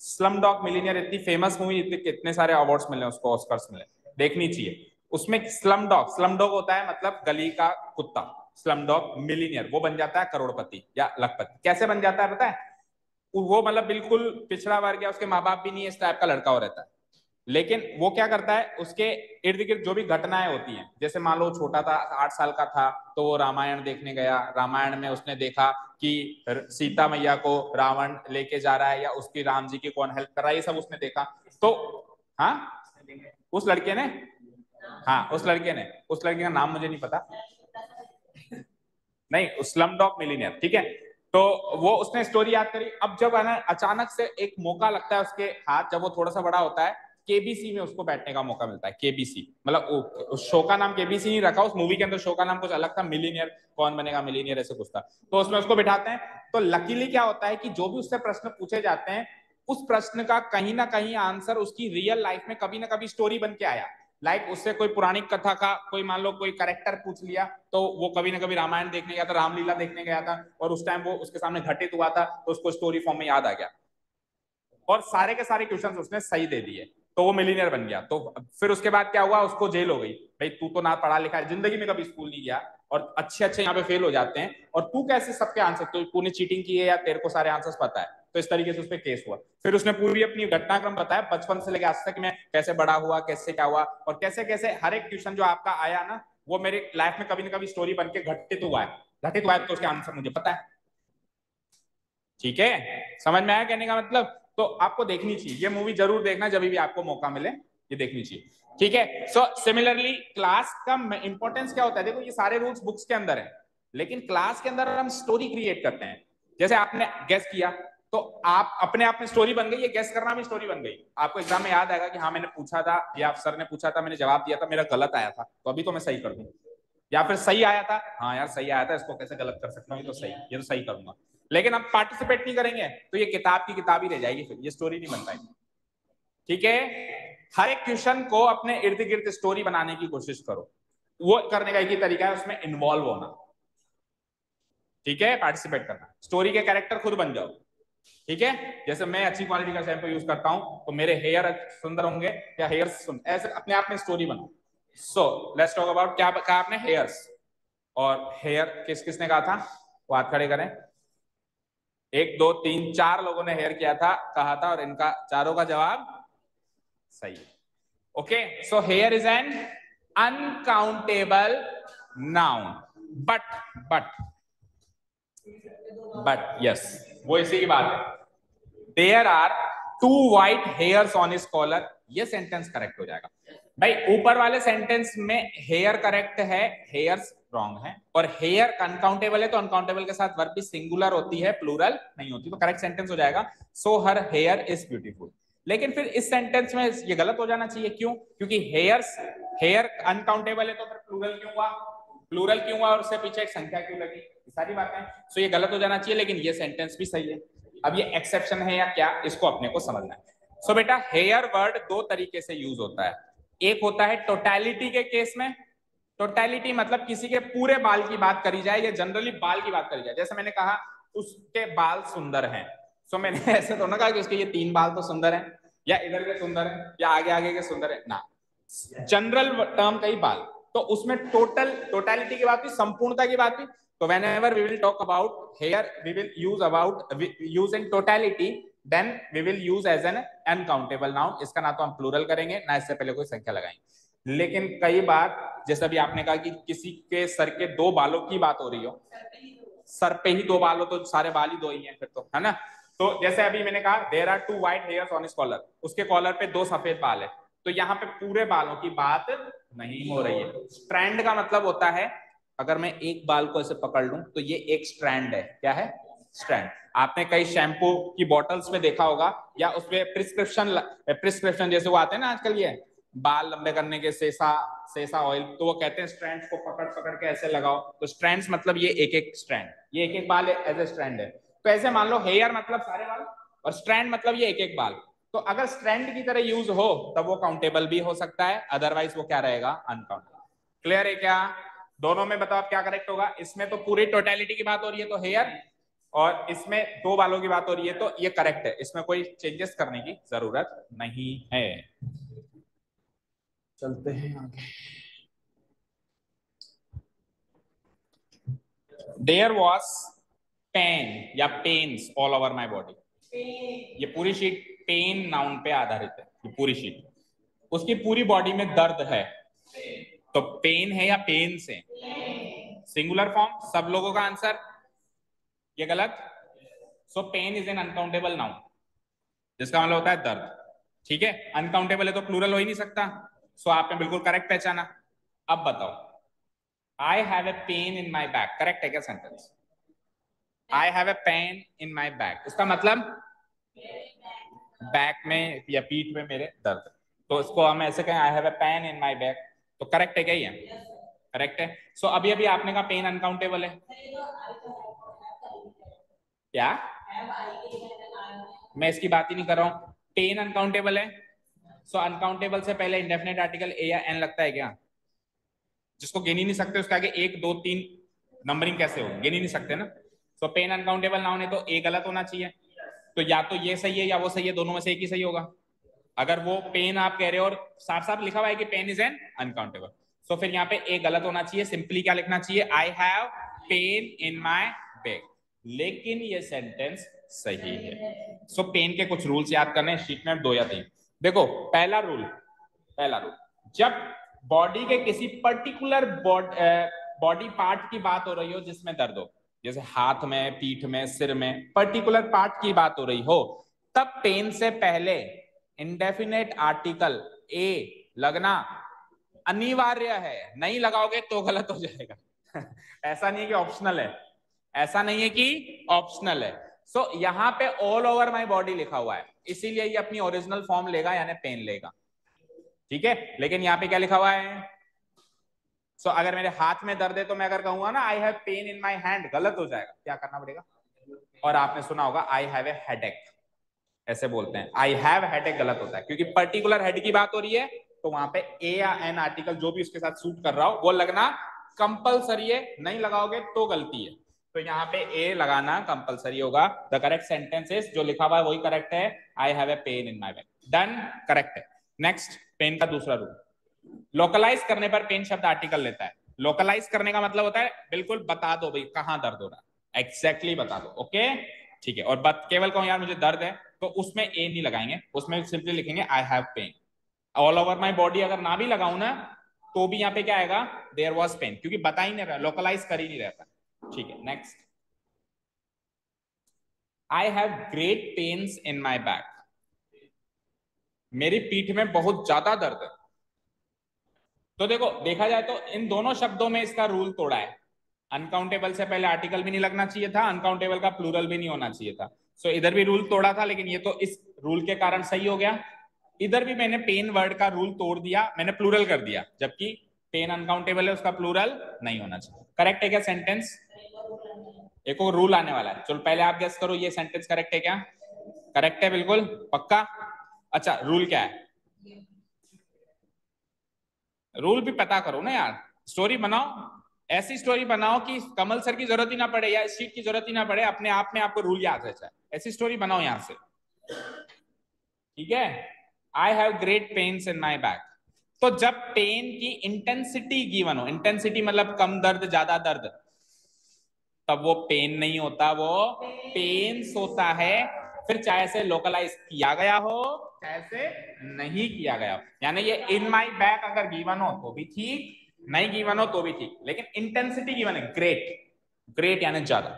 स्लम डॉग मिलीनियर इतनी फ़ेमस मूवी इतने, कितने सारे अवार्ड्स मिले उसको ऑस्कर्स मिले। देखनी चाहिए। उसमें स्लम डॉग स्लम डॉग होता है मतलब गली का कुत्ता। स्लम डॉग मिलीनियर वो बन जाता है करोड़पति या लखपति। कैसे बन जाता है पता है? वो मतलब बिल्कुल पिछड़ा वर्ग या उसके माँ बाप भी नहीं इस टाइप का लड़का हो रहता है। लेकिन वो क्या करता है? उसके इर्द गिर्द जो भी घटनाएँ होती हैं, जैसे मान लो छोटा था, आठ साल का था तो वो रामायण देखने गया। रामायण में उसने देखा कि सीता मैया को रावण लेके जा रहा है या उसकी राम जी की कौन हेल्प कर रहा है, ये सब उसने देखा। तो हाँ? उस लड़के ने? हाँ उस लड़के ने। उस लड़के का नाम मुझे नहीं पता। नहीं स्लम डॉग मिलीनियर ठीक है? तो वो उसने स्टोरी याद करी। अब जब है ना, अचानक से एक मौका लगता है उसके हाथ, जब वो थोड़ा सा बड़ा होता है केबीसी में उसको बैठने का मौका मिलता है केबीसी मतलब उस शो का नाम केबीसी नहीं रखा, उस मूवी के अंदर शो का नाम कुछ अलग था मिलीनियर कौन बनेगा मिलीनियर ऐसे कुछ था। तो उसमें उसको बिठाते हैं। तो लकीली क्या होता है कि जो भी उससे प्रश्न पूछे जाते हैं, उस प्रश्न का कहीं ना कहीं आंसर उसकी रियल लाइफ में कभी ना कभी स्टोरी बन के आया। लाइक like, उससे कोई पुरानी कथा का, कोई मान लो कोई करेक्टर पूछ लिया तो वो कभी ना कभी रामायण देखने गया था, रामलीला देखने गया था, और उस टाइम वो उसके सामने घटित हुआ था तो उसको स्टोरी फॉर्म में याद आ गया। और सारे के सारे क्वेश्चन उसने सही दे दिए तो वो मिलीनियर बन गया। तो फिर उसके बाद क्या हुआ, उसको जेल हो गई। भाई, तू तो ना पढ़ा लिखा ज़िंदगी में कभी स्कूल नहीं गया। और अच्छे अच्छे यहाँ पे फेल हो जाते हैं। और तू कैसे सबके आंसर तो तूने चीटिंग की है या तेरे को सारे आंसर्स पता है? तो इस तरीके से उस पर केस हुआ। फिर उसने पूरी अपनी घटनाक्रम बताया, बचपन से लेकर आज तक मैं कैसे बड़ा हुआ, कैसे क्या हुआ, और कैसे कैसे हर एक क्वेश्चन जो आपका आया ना, वो मेरे लाइफ में कभी ना कभी स्टोरी बन के घटित हुआ है। घटित हुआ है तो उसके आंसर मुझे पता है। ठीक है? समझ में आया कहने का मतलब? तो आपको देखनी चाहिए। ये मूवी ज़रूर देखना जब भी आपको मौका मिले, ये देखनी चाहिए। ठीक है? सो सिमिलरली क्लास का इंपॉर्टेंस क्या होता है? देखो, ये सारे रूल्स बुक्स के अंदर है, लेकिन क्लास के अंदर हम स्टोरी क्रिएट करते हैं। जैसे आपने गेस किया तो आप अपने आप में स्टोरी बन गई, ये गेस करना भी स्टोरी बन गई। आपको एग्ज़ाम में याद आएगा कि हाँ मैंने पूछा था, या सर ने पूछा था, मैंने जवाब दिया था, मेरा गलत आया था तो अभी तो मैं सही कर दूँ। या फिर सही आया था हाँ यार, सही आया था, इसको कैसे गलत कर सकता हूँ, ये तो सही, ये तो सही करूँगा। लेकिन हम पार्टिसिपेट नहीं करेंगे तो ये किताब की किताब ही रह जाएगी फिर, ये स्टोरी नहीं बन पाएगी। ठीक है? हर एक क्वेश्चन को अपने इर्द गिर्द स्टोरी बनाने की कोशिश करो। वो करने का एक ही तरीका है, उसमें इन्वॉल्व होना। ठीक है? पार्टिसिपेट करना। स्टोरी के कैरेक्टर खुद बन जाओ। ठीक है? जैसे मैं अच्छी क्वालिटी का शैम्पू यूज़ करता हूँ तो मेरे हेयर सुंदर होंगे या हेयर ऐसे अपने आप में स्टोरी बनाओ। सो लेट्स टॉक अबाउट क्या कहा आपने? हेयर्स और हेयर किस, किसने कहा था? वो हाथ खड़े करें। एक, दो, तीन, चार लोगों ने हेयर किया था, कहा था और इनका, चारों का जवाब सही okay so hair is an uncountable noun but but but yes वो इसी की बात है। There are two white hairs on his collar ये सेंटेंस करेक्ट हो जाएगा। भाई, ऊपर वाले सेंटेंस में हेयर करेक्ट है हेयर्स रॉन्ग है। और हेयर अनकाउंटेबल है तो अनकाउंटेबल के साथ वर्ब भी सिंगुलर होती है प्लूरल नहीं होती तो करेक्ट सेंटेंस हो जाएगा। So her hair is beautiful लेकिन फिर इस सेंटेंस में ये गलत हो जाना चाहिए। क्यों? क्योंकि हेयर्स हेयर अनकाउंटेबल है तो फिर प्लूरल क्यों हुआ? प्लूरल क्यों हुआ और उससे पीछे एक संख्या क्यों लगी? सारी बातें। सो ये गलत हो जाना चाहिए, लेकिन ये सेंटेंस भी सही है। अब ये एक्सेप्शन है या क्या? इसको अपने को समझना है। सो बेटा हेयर वर्ड दो तरीके से यूज़ होता है। एक होता है टोटैलिटी के केस में। टोटैलिटी मतलब किसी के पूरे बाल की बात करी जाए या जनरली बाल की बात करी जाए। जैसे मैंने कहा, उसके बाल सुंदर हैं। सो so, मैंने ऐसे तो ना कहा कि उसके ये तीन बाल तो सुंदर हैं, या इधर के सुंदर हैं, या आगे आगे के सुंदर है। ना। जनरल टर्म का ही बाल। तो उसमें टोटल टोटलिटी की बात हुई, संपूर्णता की बात हुई। तो whenever we will talk about hair we will use about use in totality then we will use as an uncountable noun इसका ना तो हम प्लूरल करेंगे, ना इससे पहले कोई संख्या लगाएँगे। लेकिन कई बार, जैसे अभी आपने कहा कि किसी के सर के दो बालों की बात हो रही हो। सर पे ही दो बाल हो तो सारे बाल ही दो ही हैं फिर तो है ना? तो जैसे अभी मैंने कहा there are two white hairs on collar उसके कॉलर पे दो सफ़ेद बाल है। तो यहाँ पे पूरे बालों की बात नहीं हो रही है। स्ट्रैंड का मतलब होता है, अगर मैं एक बाल को ऐसे पकड़ लू तो ये एक स्ट्रैंड है। क्या है? स्ट्रैंड आपने कई शैम्पू की बॉटल्स में देखा होगा, या उसमें प्रिस्क्रिप्शन प्रिस्क्रिप्शन जैसे वो आते हैं ना आजकल ये, बाल लंबे करने के सेसा सेसा ऑयल तो वो कहते हैं स्ट्रैंड को पकड़ पकड़ के ऐसे लगाओ। तो स्ट्रैंड्स मतलब ये एक एक स्ट्रैंड ये एक एक बाल एज ए स्ट्रैंड है। तो ऐसे मान लो हेयर मतलब सारे बाल और स्ट्रैंड मतलब ये एक एक बाल। तो अगर स्ट्रैंड की तरह यूज़ हो तब वो काउंटेबल भी हो सकता है अदरवाइज़ वो क्या रहेगा? अनकाउंटेबल क्लियर है क्या? दोनों में बताओ क्या करेक्ट होगा? इसमें तो पूरी टोटलिटी की बात हो रही है तो हेयर और इसमें दो बालों की बात हो रही है तो ये करेक्ट है। इसमें कोई चेंजेस करने की ज़रूरत नहीं है। चलते हैं आगे। देयर वॉज़ पेन या pains all over my body ये पूरी शीट पेन नाउन पे आधारित है ये पूरी शीट उसकी पूरी बॉडी में दर्द है तो पेन है या पेन से सिंगुलर फॉर्म सब लोगों का आंसर ये गलत? So pain is an uncountable noun जिसका मतलब होता है दर्द. ठीक है? अनकाउंटेबल है तो प्लूरल हो ही नहीं सकता. सो so, आपने बिल्कुल करेक्ट पहचाना. अब बताओ. I have a pain in my back correct है क्या sentence I have a pain in my back इसका मतलब बैक में या पीठ में मेरे दर्द। तो इसको हम ऐसे कहें I have a pain in my back तो करेक्ट है क्या ये? करेक्ट है? सो so, अभी अभी आपने कहा पेन अनकाउंटेबल है। क्या? मैं इसकी बात ही नहीं कर रहा हूँ। पेन अनकाउंटेबल है? सो so, अनकाउंटेबल से पहले इंडेफिनेट आर्टिकल ए या एन लगता है क्या? जिसको गिन ही नहीं सकते उसका आगे एक दो तीन नंबरिंग कैसे हो गिन ही नहीं सकते ना? सो पेन अनकाउंटेबल नाउन है तो ए गलत होना चाहिए। तो या तो ये सही है या वो सही है दोनों में से एक ही सही होगा। अगर वो पेन आप कह रहे हो और साफ़ साफ़ लिखा हुआ है कि pain is an uncountable so फिर यहाँ पे ए गलत होना चाहिए सिंपली क्या लिखना चाहिए? I have pain in my bag लेकिन ये सेंटेंस सही है। सो so, पेन के कुछ रूल्स याद करने शीट में दो या तीन। देखो पहला रूल पहला रूल जब बॉडी के किसी पर्टिकुलर बॉडी पार्ट की बात हो रही हो जिसमें दर्द हो जैसे हाथ में पीठ में सिर में पर्टिकुलर पार्ट की बात हो रही हो तब पेन से पहले इंडेफिनेट आर्टिकल ए लगना अनिवार्य है। नहीं लगाओगे तो गलत हो जाएगा। ऐसा नहीं है कि ऑप्शनल है। ऐसा नहीं है कि ऑप्शनल है। सो so, यहाँ पे ऑल ओवर माई बॉडी लिखा हुआ है। इसीलिए ये अपनी ओरिजिनल फॉर्म लेगा यानी पेन लेगा। ठीक है? लेकिन यहाँ पे क्या लिखा हुआ है? सो so, अगर मेरे हाथ में दर्द है तो मैं अगर कहूँगा ना I have pain in my hand गलत हो जाएगा। क्या करना पड़ेगा? और आपने सुना होगा आई हैव ए हेडेक ऐसे बोलते हैं। आई हैव हेडेक गलत होता है क्योंकि पर्टिकुलर हेड की बात हो रही है तो वहाँ पे ए या एन आर्टिकल जो भी उसके साथ सूट कर रहा हो वो लगना कंपलसरी है नहीं लगाओगे तो गलती है। तो यहाँ पे ए लगाना कंपलसरी होगा। द करेक्ट सेंटेंस इज़ जो लिखा हुआ है वही करेक्ट है। I have a pain in my back done correct है। नेक्स्ट पेन का दूसरा रूल लोकलाइज करने पर पेन शब्द आर्टिकल लेता है। लोकलाइज करने का मतलब होता है बिल्कुल बता दो भाई कहाँ दर्द हो रहा है। Exactly बता दो ओके ठीक है और बत, केवल कहूँ यार मुझे दर्द है तो उसमें ए नहीं लगाएँगे उसमें सिंपली लिखेंगे I have pain all over my body अगर ना भी लगाऊ ना तो भी यहाँ पे क्या आएगा? देयर वॉज़ पेन क्योंकि बता ही नहीं रहा लोकलाइज कर ही नहीं रहता ठीक है next I have great pains in my back मेरी पीठ में बहुत ज़्यादा दर्द है। तो देखो देखा जाए तो इन दोनों शब्दों में इसका रूल तोड़ा है। अनकाउंटेबल से पहले आर्टिकल भी नहीं लगना चाहिए था अनकाउंटेबल का प्लूरल भी नहीं होना चाहिए था। सो so, इधर भी रूल तोड़ा था लेकिन ये तो इस रूल के कारण सही हो गया। इधर भी मैंने पेन वर्ड का रूल तोड़ दिया मैंने प्लूरल कर दिया जबकि पेन अनकाउंटेबल है उसका प्लूरल नहीं होना चाहिए। करेक्ट है क्या सेंटेंस एक और रूल आने वाला है। चलो पहले आप गेस करो ये सेंटेंस करेक्ट है क्या? करेक्ट है बिल्कुल। पक्का? अच्छा रूल क्या है? रूल भी पता करो ना यार। स्टोरी बनाओ। ऐसी स्टोरी बनाओ कि कमल सर की ज़रूरत ही ना पड़े या शीट की ज़रूरत ही ना पड़े, अपने आप में आपको रूल याद रह जाए। ऐसी स्टोरी बनाओ यहाँ से। ठीक है? I have great pains in my back तो जब पेन की इंटेंसिटी गिवन हो इंटेंसिटी मतलब कम दर्द, ज़्यादा दर्द, तब वो पेन नहीं होता, वो पेन्स होता है फिर चाहे से लोकलाइज किया गया हो, चाहे से नहीं किया गया यानी ये इन माई बैक अगर गिवन हो तो भी ठीक, नहीं गिवन हो तो भी ठीक। लेकिन इंटेंसिटी गिवन है ग्रेट ग्रेट यानी ज़्यादा।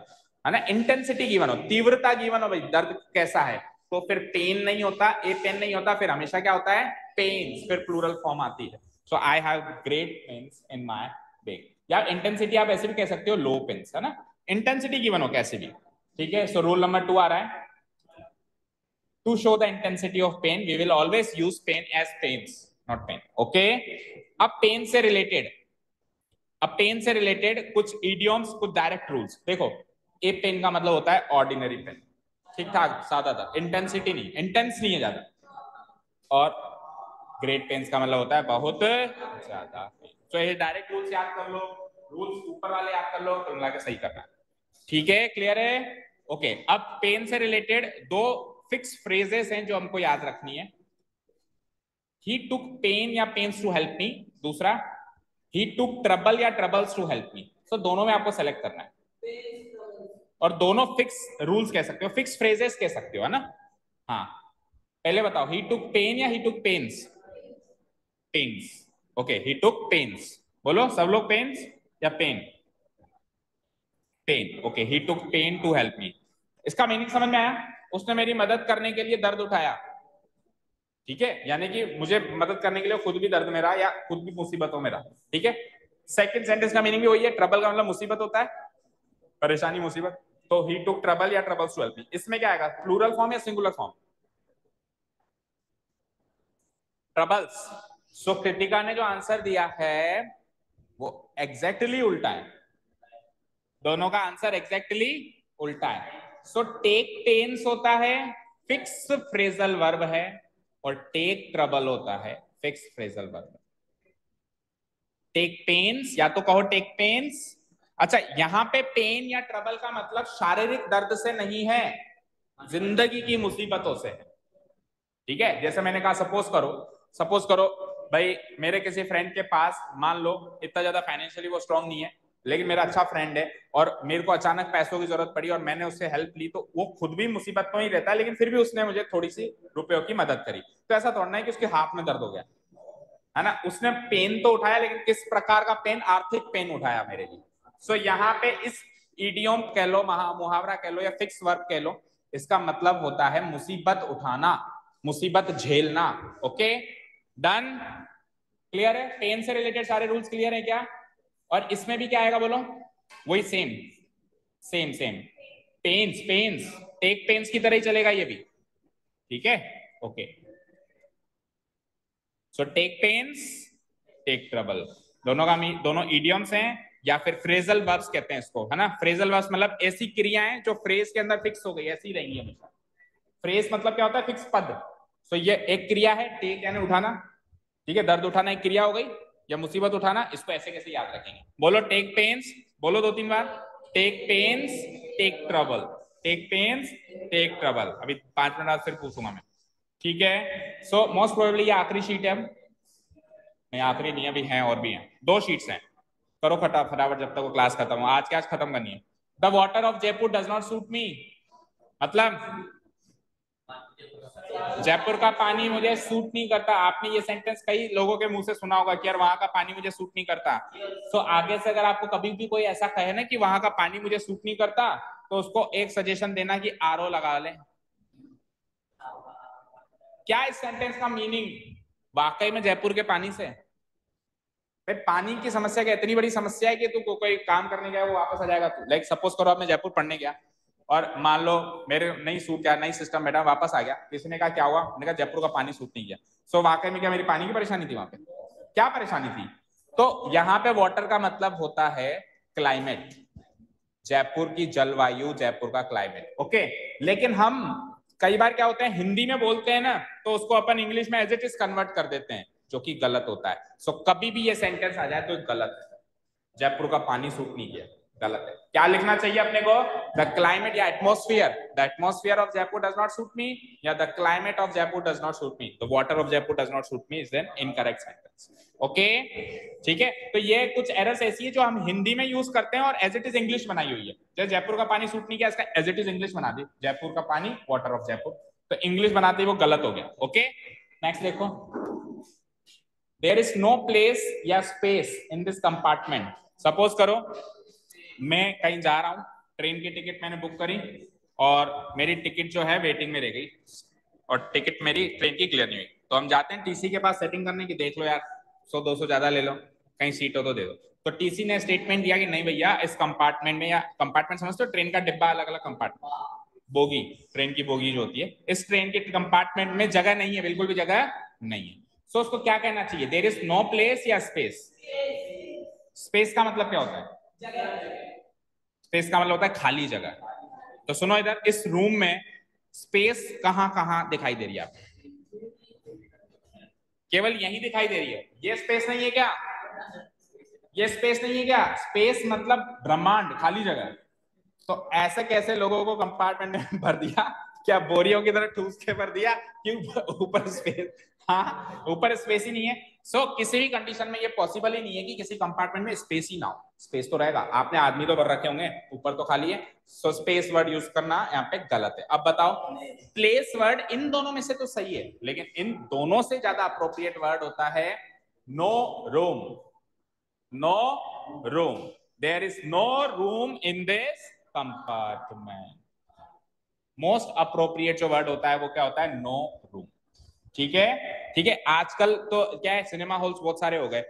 है ना? इंटेंसिटी गिवन हो, तीव्रता गिवन हो, भाई, दर्द कैसा है? तो फिर पेन नहीं होता ए पेन नहीं होता, फिर हमेशा क्या होता है? पेन फिर प्लूरल फॉर्म आती है। So I have great pains in my back या इंटेंसिटी आप ऐसे भी कह सकते हो लो पेन्स है ना? इंटेंसिटी गिवन हो कैसे भी। ठीक है? सो रूल नंबर टू आ रहा है। To show the intensity of pain, we will always use pain as pains, not pain. Okay? अब पेन से रिलेटेड अब पेन से रिलेटेड कुछ इडियोम्स कुछ डायरेक्ट रूल्स देखो ए पेन का मतलब होता है ऑर्डिनरी पेन ठीक ठाक? सादा था. इंटेंसिटी नहीं. इंटेंस नहीं है ज़्यादा. और ग्रेट पेन्स का मतलब होता है बहुत ज़्यादा तो ये डायरेक्ट रूल्स याद कर लो. रूल्स ऊपर वाले याद कर लो तो मिला के सही करना ठीक है? क्लियर है? ओके अब पेन से रिलेटेड दो फिक्स फ्रेजेस हैं जो हमको याद रखनी है। ही टुक पेन या पेन्स टू हेल्प मी दूसरा ही टुक ट्रबल या troubles to help me so दोनों में आपको सेलेक्ट करना है। और दोनों फिक्स रूल्स कह सकते हो फिक्स फ्रेजेस कह सकते हो, है ना? हाँ। पहले बताओ ही टुक पेन या he took pains pains okay he took pains बोलो, सब लोग पेन्स या pain pain okay he took pain to help me इसका मीनिंग समझ में आया? उसने मेरी मदद करने के लिए दर्द उठाया। ठीक है? यानी कि मुझे मदद करने के लिए खुद भी दर्द में रहा या खुद भी मुसीबतों में रहा ठीक है? सेकंड सेंटेंस का मीनिंग भी वही है ट्रबल का मतलब मुसीबत होता है। परेशानी, मुसीबत। तो ही टुक ट्रबल या ट्रबल्स टू इसमें क्या आएगा? प्लूरल फॉर्म या singular form troubles so Kritika ने जो आंसर दिया है, वो एग्जैक्टली exactly उल्टा है। दोनों का आंसर एग्जैक्टली exactly उल्टा है। सो टेक पेन्स होता है फिक्स फ्रेजल वर्ब है, और टेक ट्रबल होता है fix phrasal verb take pains या तो कहो टेक पेन्स अच्छा यहाँ पे पेन या ट्रबल का मतलब शारीरिक दर्द से नहीं है, ज़िंदगी की मुसीबतों से है। ठीक है? जैसे मैंने कहा सपोज़ करो। सपोज़ करो, भाई, मेरे किसी फ्रेंड के पास, मान लो, इतना ज़्यादा फाइनेंशियली वो स्ट्रांग नहीं है। लेकिन मेरा अच्छा फ्रेंड है और मेरे को अचानक पैसों की ज़रूरत पड़ी और मैंने उससे हेल्प ली तो वो खुद भी मुसीबत में ही रहता है, लेकिन फिर भी उसने मुझे थोड़ी सी रुपयों की मदद करी। तो ऐसा थोड़ा है कि उसके हाथ में दर्द हो गया, है ना? उसने पेन तो उठाया, लेकिन किस प्रकार का पेन आर्थिक पेन उठाया मेरे लिए। सो यहाँ पे इस इडियोम कह लो, महा, मुहावरा कह लो या फिक्स वर्क कह लो, इसका मतलब होता है मुसीबत उठाना, मुसीबत झेलना ओके डन क्लियर है? पेन से रिलेटेड सारे रूल्स क्लियर है क्या? और इसमें भी क्या आएगा बोलो? वही same same same pains pains take pains की तरह ही चलेगा ये भी। ठीक है? Okay so take pains take trouble दोनों का दोनों इडियम्स हैं, या फिर फ्रेजल वर्ब्स कहते हैं इसको, है ना? फ्रेजल वर्ब्स मतलब ऐसी क्रियाएँ जो फ्रेज के अंदर फिक्स हो गई, ऐसी रहेंगी हमेशा। फ्रेज मतलब क्या होता है? फिक्स पद। सो so, ये एक क्रिया है टेक यानी उठाना। ठीक है? दर्द उठाना एक क्रिया हो गई। या मुसीबत उठाना इसको ऐसे कैसे याद रखेंगे। बोलो टेक पेन्स बोलो दो तीन बार। Take pains take trouble take pains take trouble अभी पाँच मिनट बाद फिर पूछूँगा मैं। ठीक है? सो मोस्ट प्रोबेबली ये आखिरी शीट है नहीं, आखिरी नहीं, अभी हैं और भी हैं। दो शीट्स हैं। करो फटा फटाफट जब तक वो क्लास खत्म हो। आज क्या आज खत्म करनी है? The water of Jaipur does not suit me मतलब जयपुर का पानी मुझे सूट नहीं करता। आपने ये सेंटेंस कई लोगों के मुँह से सुना होगा कि यार वहाँ का पानी मुझे सूट नहीं करता। तो आगे से अगर आपको कभी भी कोई ऐसा कहे ना कि वहाँ का पानी मुझे सूट नहीं करता तो उसको एक सजेशन देना कि आरओ लगा ले। क्या इस सेंटेंस का मीनिंग वाकई में जयपुर के पानी से? भाई, पानी की समस्या क्या, इतनी बड़ी समस्या है कि तू कोई काम करने गया, वो वापस आ जाएगा तू। लाइक सपोज़ करो आपने जयपुर पढ़ने गया। और मान लो मेरे नहीं सूट क्या नई सिस्टम बेटा वापस आ गया। किसी ने कहा क्या हुआ? मैंने कहा जयपुर का पानी सूट नहीं किया सो वाकई में क्या मेरी पानी की परेशानी थी वहाँ पे? क्या परेशानी थी? तो यहाँ पे वाटर का मतलब होता है क्लाइमेट जयपुर की जलवायु जयपुर का क्लाइमेट ओके लेकिन हम कई बार क्या होते हैं हिंदी में बोलते हैं ना तो उसको अपन इंग्लिश में एज इट इज़ कन्वर्ट कर देते हैं जो कि गलत होता है। सो so, कभी भी ये सेंटेंस आ जाए तो गलत है। जयपुर का पानी सूट नहीं किया गलत है। क्या लिखना चाहिए अपने को? द क्लाइमेट या atmosphere the atmosphere of Jaipur does not suit me या the climate of Jaipur does not suit me the water of Jaipur does not suit me is an incorrect sentence okay ठीक है? तो ये कुछ errors ऐसी है जो हम हिंदी में यूज़ करते हैं और एज इट इज़ इंग्लिश बनाई हुई है। जैसे जयपुर का पानी सूट नहीं किया, इसका एज इट इज़ इंग्लिश बना दी जयपुर का पानी वाटर ऑफ़ जयपुर तो इंग्लिश बनाते ही वो गलत हो गया। ओके नेक्स्ट देखो। देर इज़ नो प्लेस या space in this compartment suppose करो मैं कहीं जा रहा हूँ, ट्रेन की टिकट मैंने बुक करी और मेरी टिकट जो है वेटिंग में रह गई और टिकट मेरी ट्रेन की क्लियर नहीं हुई। तो हम जाते हैं टीसी के पास सेटिंग करने की, देख लो यार, सौ, दो सौ ज़्यादा ले लो, कहीं सीट हो तो दे दो। तो टीसी ने स्टेटमेंट दिया कि नहीं भैया, इस कंपार्टमेंट में या कंपार्टमेंट समझते हो, ट्रेन का डिब्बा अलग अलग कंपार्टमेंट बोगी, ट्रेन की बोगी जो होती है, इस ट्रेन के कंपार्टमेंट में जगह नहीं है, बिल्कुल भी जगह नहीं है। सो उसको क्या कहना चाहिए? देर इज़ नो प्लेस या स्पेस स्पेस का मतलब क्या होता है? स्पेस का मतलब होता है खाली जगह। तो सुनो इधर इस रूम में स्पेस कहाँ कहाँ दिखाई दे रही है आपको? केवल यही दिखाई दे रही है। ये स्पेस नहीं है क्या? ये स्पेस नहीं है क्या? स्पेस मतलब ब्रह्मांड खाली जगह। तो ऐसे कैसे लोगों को कंपार्टमेंट में भर दिया? क्या बोरियों की तरह ठूस के भर दिया कि ऊपर स्पेस हाँ ऊपर स्पेस ही नहीं है। सो so, किसी भी कंडीशन में ये पॉसिबल ही नहीं है कि किसी कंपार्टमेंट में स्पेस ही ना हो। स्पेस तो रहेगा। आपने आदमी तो भर रखे होंगे, ऊपर तो खाली है। सो स्पेस वर्ड यूज़ करना यहाँ पे गलत है। अब बताओ प्लेस वर्ड इन दोनों में से तो सही है, लेकिन इन दोनों से ज़्यादा अप्रोप्रिएट वर्ड होता है no room no room there is no room in this compartment most appropriate जो वर्ड होता है, वो क्या होता है? नो रूम ठीक है? ठीक है? आजकल तो क्या है? सिनेमा हॉल्स बहुत सारे हो गए।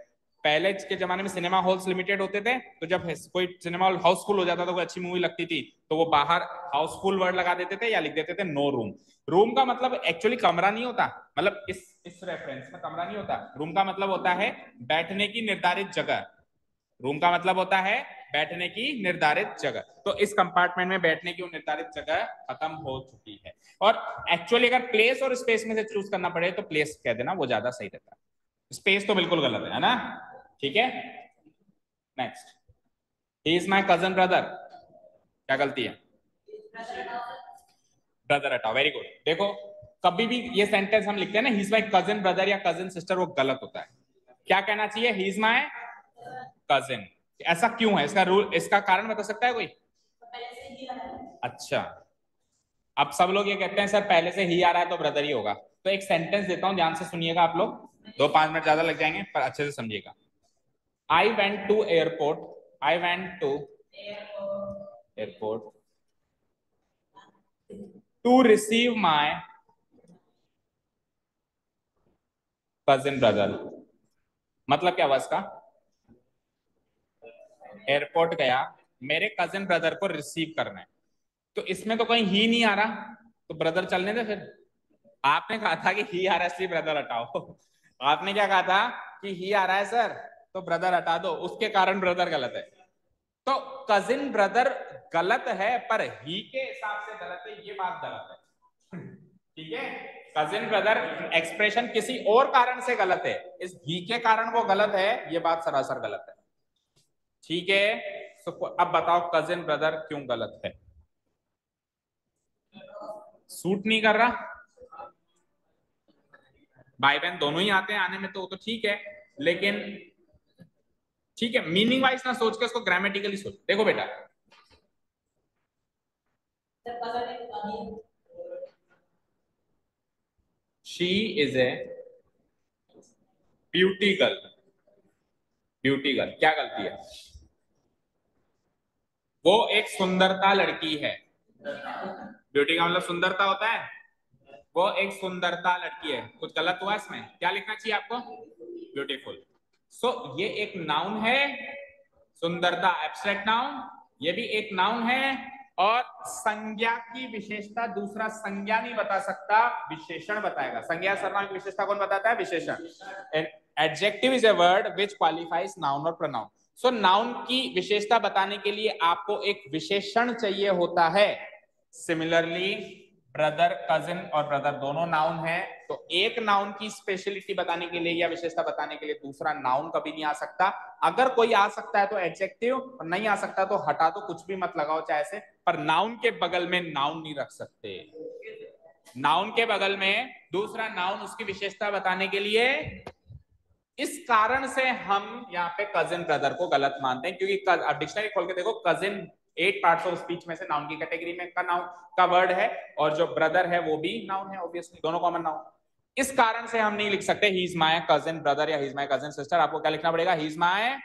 पहले के जमाने में सिनेमा हॉल्स लिमिटेड होते थे तो जब कोई सिनेमा हॉल हाउसफुल हो जाता था, कोई अच्छी मूवी लगती थी तो वो बाहर हाउसफुल वर्ड लगा देते थे या लिख देते थे नो रूम रूम का मतलब एक्चुअली कमरा नहीं होता मतलब इस इस रेफरेंस में कमरा नहीं होता. रूम का मतलब होता है बैठने की निर्धारित जगह. रूम का मतलब होता है बैठने की निर्धारित जगह. तो इस कंपार्टमेंट में बैठने की निर्धारित जगह खत्म हो चुकी है. और एक्चुअली अगर प्लेस और स्पेस में से चूज़ करना पड़े तो प्लेस कह देना वो ज़्यादा सही रहता है. स्पेस तो बिल्कुल गलत है ना? ठीक है? Next he is my cousin brother क्या गलती है? ब्रदर हटाओ वेरी गुड देखो, कभी भी ये सेंटेंस हम लिखते हैं ना he is my cousin brother या कजिन सिस्टर वो गलत होता है। क्या कहना चाहिए? ही इज़ माई कजिन ऐसा क्यों है? इसका रूल इसका कारण बता सकता है कोई? अच्छा। अब सब लोग ये कहते हैं, सर, पहले से ही आ रहा है तो ब्रदर ही होगा। तो एक सेंटेंस देता हूँ, ध्यान से सुनिएगा आप लोग। दो पाँच मिनट ज़्यादा लग जाएँगे, पर अच्छे से समझिएगा। I went to airport I went to airport to receive my cousin brother मतलब क्या हुआ इसका? एयरपोर्ट गया। मेरे कजिन ब्रदर को रिसीव करना है। तो इसमें तो कहीं ही नहीं आ रहा। तो ब्रदर चलने दे फिर। आपने कहा था कि ही आ रहा है, इसलिए ब्रदर हटाओ। आपने क्या कहा था कि ही आ रहा है सर तो ब्रदर हटा दो, उसके कारण ब्रदर गलत है। तो कजिन ब्रदर गलत है, पर ही के हिसाब से गलत है, ये बात गलत है। ठीक है? कजिन ब्रदर एक्सप्रेशन किसी और कारण से गलत है, इस ही के कारण वो गलत है, ये बात सरासर गलत है। ठीक है? तो अब बताओ कजिन ब्रदर क्यों गलत है? सूट नहीं कर रहा? भाई बहन दोनों ही आते हैं आने में तो वो तो ठीक है, लेकिन ठीक है? मीनिंग वाइज ना सोच के उसको ग्रामेटिकली सोच। देखो बेटा। She is a beauty girl beauty girl क्या गलती है? वो एक सुंदरता लड़की है। ब्यूटी का मतलब सुंदरता होता है? वो एक सुंदरता लड़की है। कुछ गलत हुआ इसमें? क्या लिखना चाहिए आपको? ब्यूटीफुल सो so, ये एक नाउन है सुंदरता एब्स्ट्रैक्ट नाउन ये भी एक नाउन है और संज्ञा की विशेषता दूसरा संज्ञा नहीं बता सकता विशेषण बताएगा। संज्ञा सर्वनाम की विशेषता कौन बताता है? विशेषण। Adjective is a word which qualifies noun और प्रोनाउन सो नाउन की विशेषता बताने के लिए आपको एक विशेषण चाहिए होता है। सिमिलरली ब्रदर कजिन और ब्रदर दोनों नाउन है तो एक नाउन की स्पेशलिटी बताने के लिए या विशेषता बताने के लिए दूसरा नाउन कभी नहीं आ सकता। अगर कोई आ सकता है तो एडजेक्टिव और नहीं आ सकता तो हटा दो, कुछ भी मत लगाओ चाहे से, पर नाउन के बगल में नाउन नहीं रख सकते। नाउन के बगल में दूसरा नाउन उसकी विशेषता बताने के लिए, इस कारण से हम यहाँ पे कजिन ब्रदर को गलत मानते हैं, क्योंकि डिक्शनरी खोल के देखो cousin at parts of speech में से नाउन की कैटेगरी में का नाउन का वर्ड है, और जो ब्रदर है वो भी नाउन है ऑब्वियसली दोनों कॉमन नाउन इस कारण से हम नहीं लिख सकते he is my cousin brother या माय कजिन सिस्टर आपको क्या लिखना पड़ेगा? ही इज़ माय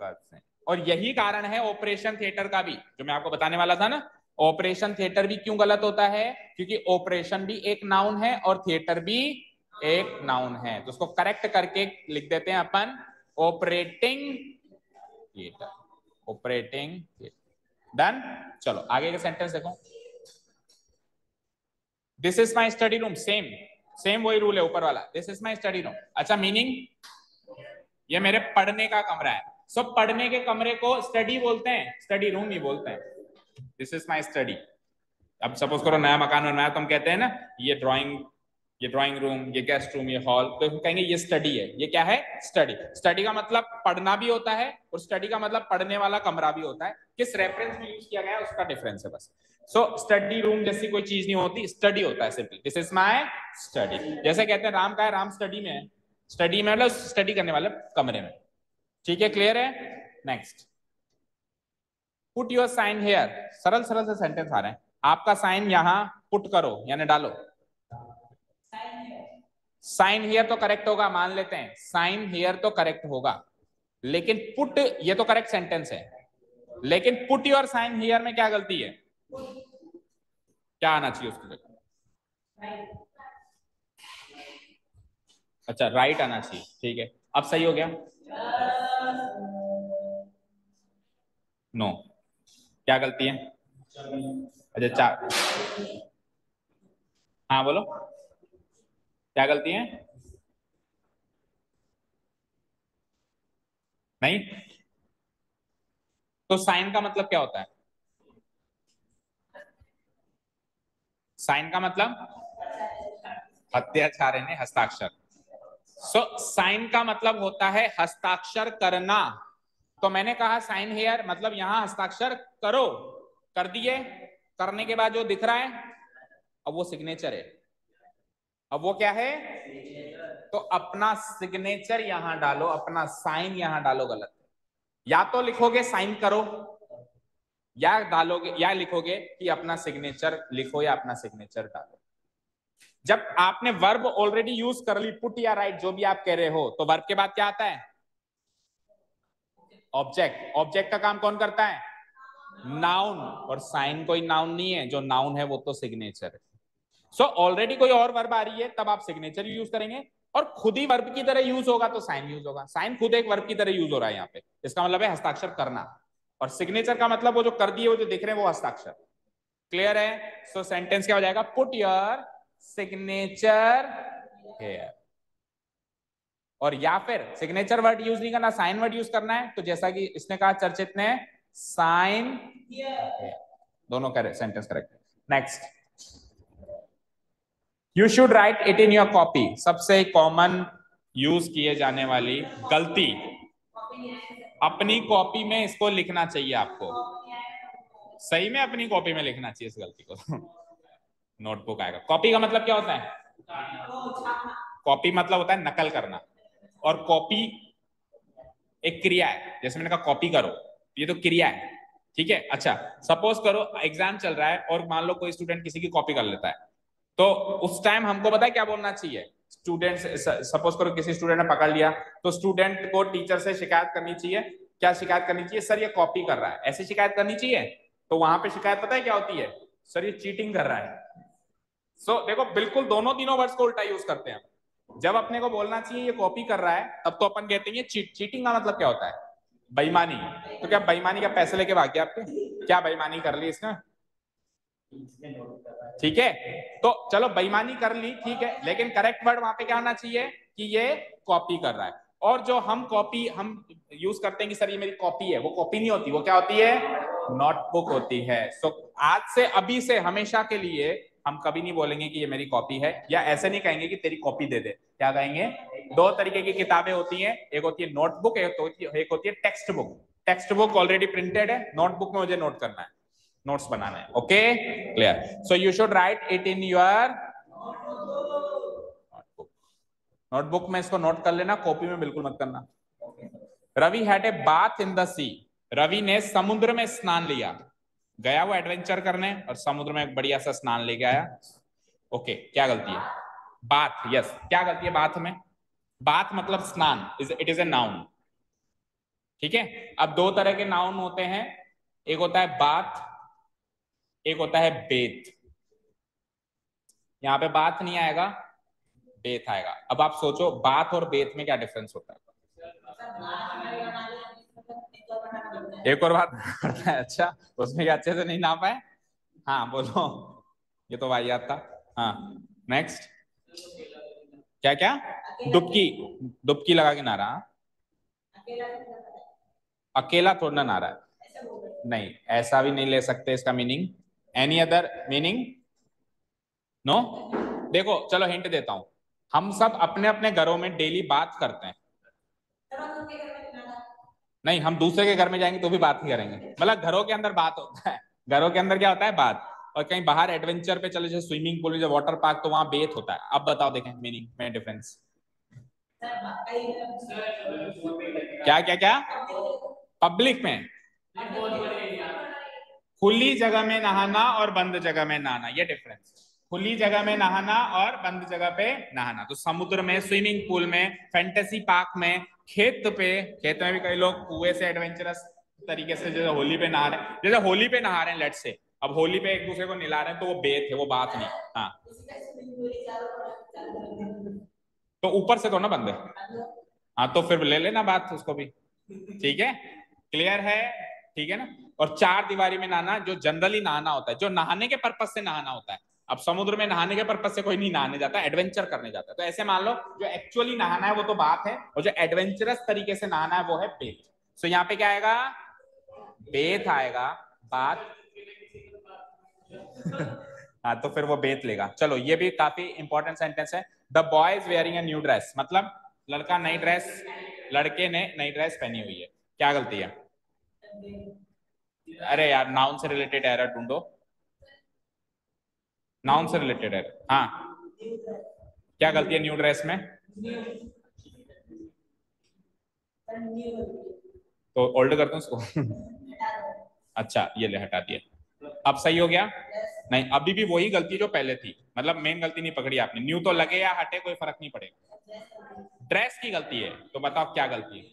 कजिन और यही कारण है ऑपरेशन थिएटर का भी, जो मैं आपको बताने वाला था ना ऑपरेशन थिएटर भी क्यों गलत होता है? क्योंकि ऑपरेशन भी एक नाउन है और थिएटर भी एक नाउन है। तो उसको करेक्ट करके लिख देते हैं अपन ऑपरेटिंग थिएटर ऑपरेटिंग डन चलो आगे का सेंटेंस देखो। This is my study room same same वही रूल है ऊपर वाला। This is my study room अच्छा मीनिंग ये मेरे पढ़ने का कमरा है। सो so, पढ़ने के कमरे को स्टडी बोलते हैं स्टडी रूम ही बोलते हैं। दिस इज़ माई स्टडी अब सपोज़ करो नया मकान बनवाया तो हम कहते हैं ना ये ड्राइंग ये ड्राइंग रूम ये गेस्ट रूम ये हॉल तो कहेंगे ये स्टडी है। ये क्या है? स्टडी स्टडी का मतलब पढ़ना भी होता है और स्टडी का मतलब पढ़ने वाला कमरा भी होता है। किस रेफरेंस में यूज़ किया गया है उसका डिफरेंस है बस। सो स्टडी रूम जैसी कोई चीज़ नहीं होती स्टडी होता है simply this is my study जैसे कहते हैं, राम का है, राम स्टडी में है। स्टडी में मतलब स्टडी करने वाले कमरे में। ठीक है क्लियर है? Next put your sign here सरल सरल से सेंटेंस आ रहे हैं। आपका साइन यहाँ पुट करो, यानी डालो। साइन हेयर तो करेक्ट होगा, मान लेते हैं। साइन हेयर तो करेक्ट होगा। लेकिन पुट ये तो करेक्ट सेंटेंस है। लेकिन पुट योर साइन हेयर में क्या गलती है? क्या आना चाहिए उसकी जगह? अच्छा राइट आना चाहिए। ठीक है। अब सही हो गया? No no. क्या गलती है? अच्छा चार। हाँ बोलो। क्या गलती है? नहीं? तो साइन का मतलब क्या होता है? साइन का मतलब? अत्याचार ने हस्ताक्षर। सो so, साइन का मतलब होता है हस्ताक्षर करना। तो मैंने कहा साइन हेयर मतलब यहाँ हस्ताक्षर करो। कर दिए। करने के बाद जो दिख रहा है अब वो सिग्नेचर है। अब वो क्या है? तो अपना सिग्नेचर यहाँ डालो, अपना साइन यहाँ डालो गलत। या तो लिखोगे साइन करो, या डालोगे, या लिखोगे कि अपना सिग्नेचर लिखो या अपना सिग्नेचर डालो। जब आपने वर्ब ऑलरेडी यूज़ कर ली पुट या राइट जो भी आप कह रहे हो तो वर्ब के बाद क्या आता है? ऑब्जेक्ट ऑब्जेक्ट का काम कौन करता है? नाउन और साइन कोई नाउन नहीं है, जो नाउन है वो तो सिग्नेचर है। सो so, ऑलरेडी कोई और वर्ब आ रही है तब आप सिग्नेचर यूज़ करेंगे। और खुद ही वर्ब की तरह यूज़ होगा तो साइन यूज़ होगा। साइन खुद एक वर्ब की तरह यूज़ हो रहा है यहाँ पे। इसका मतलब है हस्ताक्षर करना। और सिग्नेचर का मतलब वो जो कर दिए वो जो दिख रहे हैं वो हस्ताक्षर। क्लियर है? सो so, सेंटेंस क्या हो जाएगा? पुट योर सिग्नेचर हेयर और या फिर सिग्नेचर वर्ड यूज़ नहीं करना साइन वर्ड यूज़ करना है। तो जैसा कि इसने कहा चर्चित ने साइन दोनों करे sentence correct next you should write it in your copy सबसे कॉमन यूज़ किए जाने वाली गलती। अपनी कॉपी में इसको लिखना चाहिए आपको। सही में अपनी कॉपी में लिखना चाहिए इस गलती को। नोटबुक आएगा। कॉपी का मतलब क्या होता है? कॉपी मतलब होता है नकल करना। और कॉपी एक क्रिया है। जैसे मैंने कहा कॉपी करो। ये तो क्रिया है। ठीक है? अच्छा सपोज़ करो एग्ज़ाम चल रहा है और मान लो कोई स्टूडेंट किसी की कॉपी कर लेता है। तो उस टाइम हमको पता है क्या बोलना चाहिए? स्टूडेंट सपोज़ करो किसी स्टूडेंट ने पकड़ लिया तो स्टूडेंट को टीचर से शिकायत करनी चाहिए। क्या शिकायत करनी चाहिए? सर ये कॉपी कर रहा है। ऐसी शिकायत करनी चाहिए? तो वहाँ पे शिकायत पता है क्या होती है? सर ये चीटिंग कर रहा है। सो so, देखो बिल्कुल दोनों तीनों वर्ड्स को उल्टा यूज़ करते हैं जब अपने को बोलना चाहिए ये कॉपी कर रहा है तब तो अपन कहते हैं चीट चीटिंग का मतलब क्या होता है? बेईमानी। तो क्या बेईमानी का पैसे लेके भाग गया आपके? क्या बेईमानी कर ली इसने? ठीक है? तो चलो बेईमानी कर ली ठीक है? लेकिन करेक्ट वर्ड वहाँ पे क्या होना चाहिए? कि ये कॉपी कर रहा है। और जो हम कॉपी हम यूज़ करते हैं कि सर ये मेरी कॉपी है वो कॉपी नहीं होती वो क्या होती है? नोटबुक होती है। सो so, आज से अभी से हमेशा के लिए हम कभी नहीं बोलेंगे कि ये मेरी कॉपी है या ऐसे नहीं कहेंगे कि तेरी कॉपी दे दे। क्या कहेंगे? दो तरीके की किताबें होती हैं। एक होती है नोटबुक एक होती है text book text book already printed है नोटबुक में मुझे नोट करना है। नोट्स बनाना है okay clear so you should write it in your notebook notebook में इसको नोट कर लेना कॉपी में बिल्कुल मत करना. Ravi had a bath in the sea Ravi ने समुद्र में स्नान लिया. गया वो एडवेंचर करने और समुद्र में एक बढ़िया सा स्नान लेके आया. ओके क्या गलती है? बात यस क्या गलती है बात में? बात मतलब स्नान. इट इज़ ए नाउन ठीक है? अब दो तरह के नाउन होते हैं. एक होता है बात एक होता है बेत। यहाँ पे बात नहीं आएगा, बेत आएगा। अब आप सोचो, बात और बेत में क्या डिफरेंस होता है? एक और बात अच्छा उसमें क्या अच्छे से नहीं ना पाए हाँ बोलो। ये तो वाहियात था। हाँ नेक्स्ट क्या क्या डुबकी। डुबकी लगा के नारा अकेला थोड़ा नारा है। नहीं, ऐसा भी नहीं ले सकते इसका meaning any other meaning no देखो, चलो हिंट देता हूँ। हम सब अपने अपने घरों में डेली बात करते हैं। नहीं, हम दूसरे के घर में जाएँगे तो भी बात नहीं करेंगे। मतलब घरों के अंदर बात होता है। घरों के अंदर क्या होता है? बात। और कहीं बाहर एडवेंचर पे चले जाए स्विमिंग पूल जैसे वाटर पार्क तो वहाँ बेथ होता है। अब बताओ, देखें मीनिंग में डिफरेंस क्या क्या क्या? पब्लिक में। खुली जगह में नहाना और बंद जगह में नहाना, ये डिफरेंस खुली जगह में नहाना और बंद जगह पे नहाना. तो समुद्र में स्विमिंग पूल में फैंटेसी पार्क में, खेत पे, खेत में भी कई लोग कुएँ से एडवेंचरस तरीके से जैसे होली पे नहा रहे हैं. जैसे होली पे नहा रहे हैं लेट से अब होली पे एक दूसरे को निला रहे हैं तो वो बेत है, वो बात नहीं. हाँ. तो ऊपर से तो ना बंद है? हाँ तो फिर ले लेना बात उसको भी. ठीक है? क्लियर है? ठीक है ना? और चार दीवारी में नहाना जो जनरली नहाना होता है, जो नहाने के पर्पज से नहाना होता है। अब समुद्र में नहाने के पर्पज से कोई नहीं नहाने जाता एडवेंचर करने जाता है। तो ऐसे मान लो, जो एक्चुअली नहाना है वो तो बात है, और जो एडवेंचरस तरीके से नहाना है वो है बेत सो यहाँ पे क्या आएगा? बेत आएगा, बात। हाँ तो फिर वो बेत लेगा। चलो, ये भी काफ़ी इंपॉर्टेंट सेंटेंस है। The boy is wearing a new dress मतलब लड़का नई ड्रेस लड़के ने नई ड्रेस पहनी हुई है। क्या गलती है? अरे यार नाउन से रिलेटेड एरर ढूंढो। नाउन से रिलेटेड एरर हाँ। क्या गलती है न्यू ड्रेस में? तो ओल्ड कर उसको? अच्छा ये ले, हटा दिया अब सही हो गया? नहीं, अभी भी वही गलती जो पहले थी। मतलब मेन गलती नहीं पकड़ी आपने। न्यू तो लगे या हटे, कोई फ़र्क नहीं पड़ेगा। ड्रेस की गलती है तो बताओ क्या गलती है?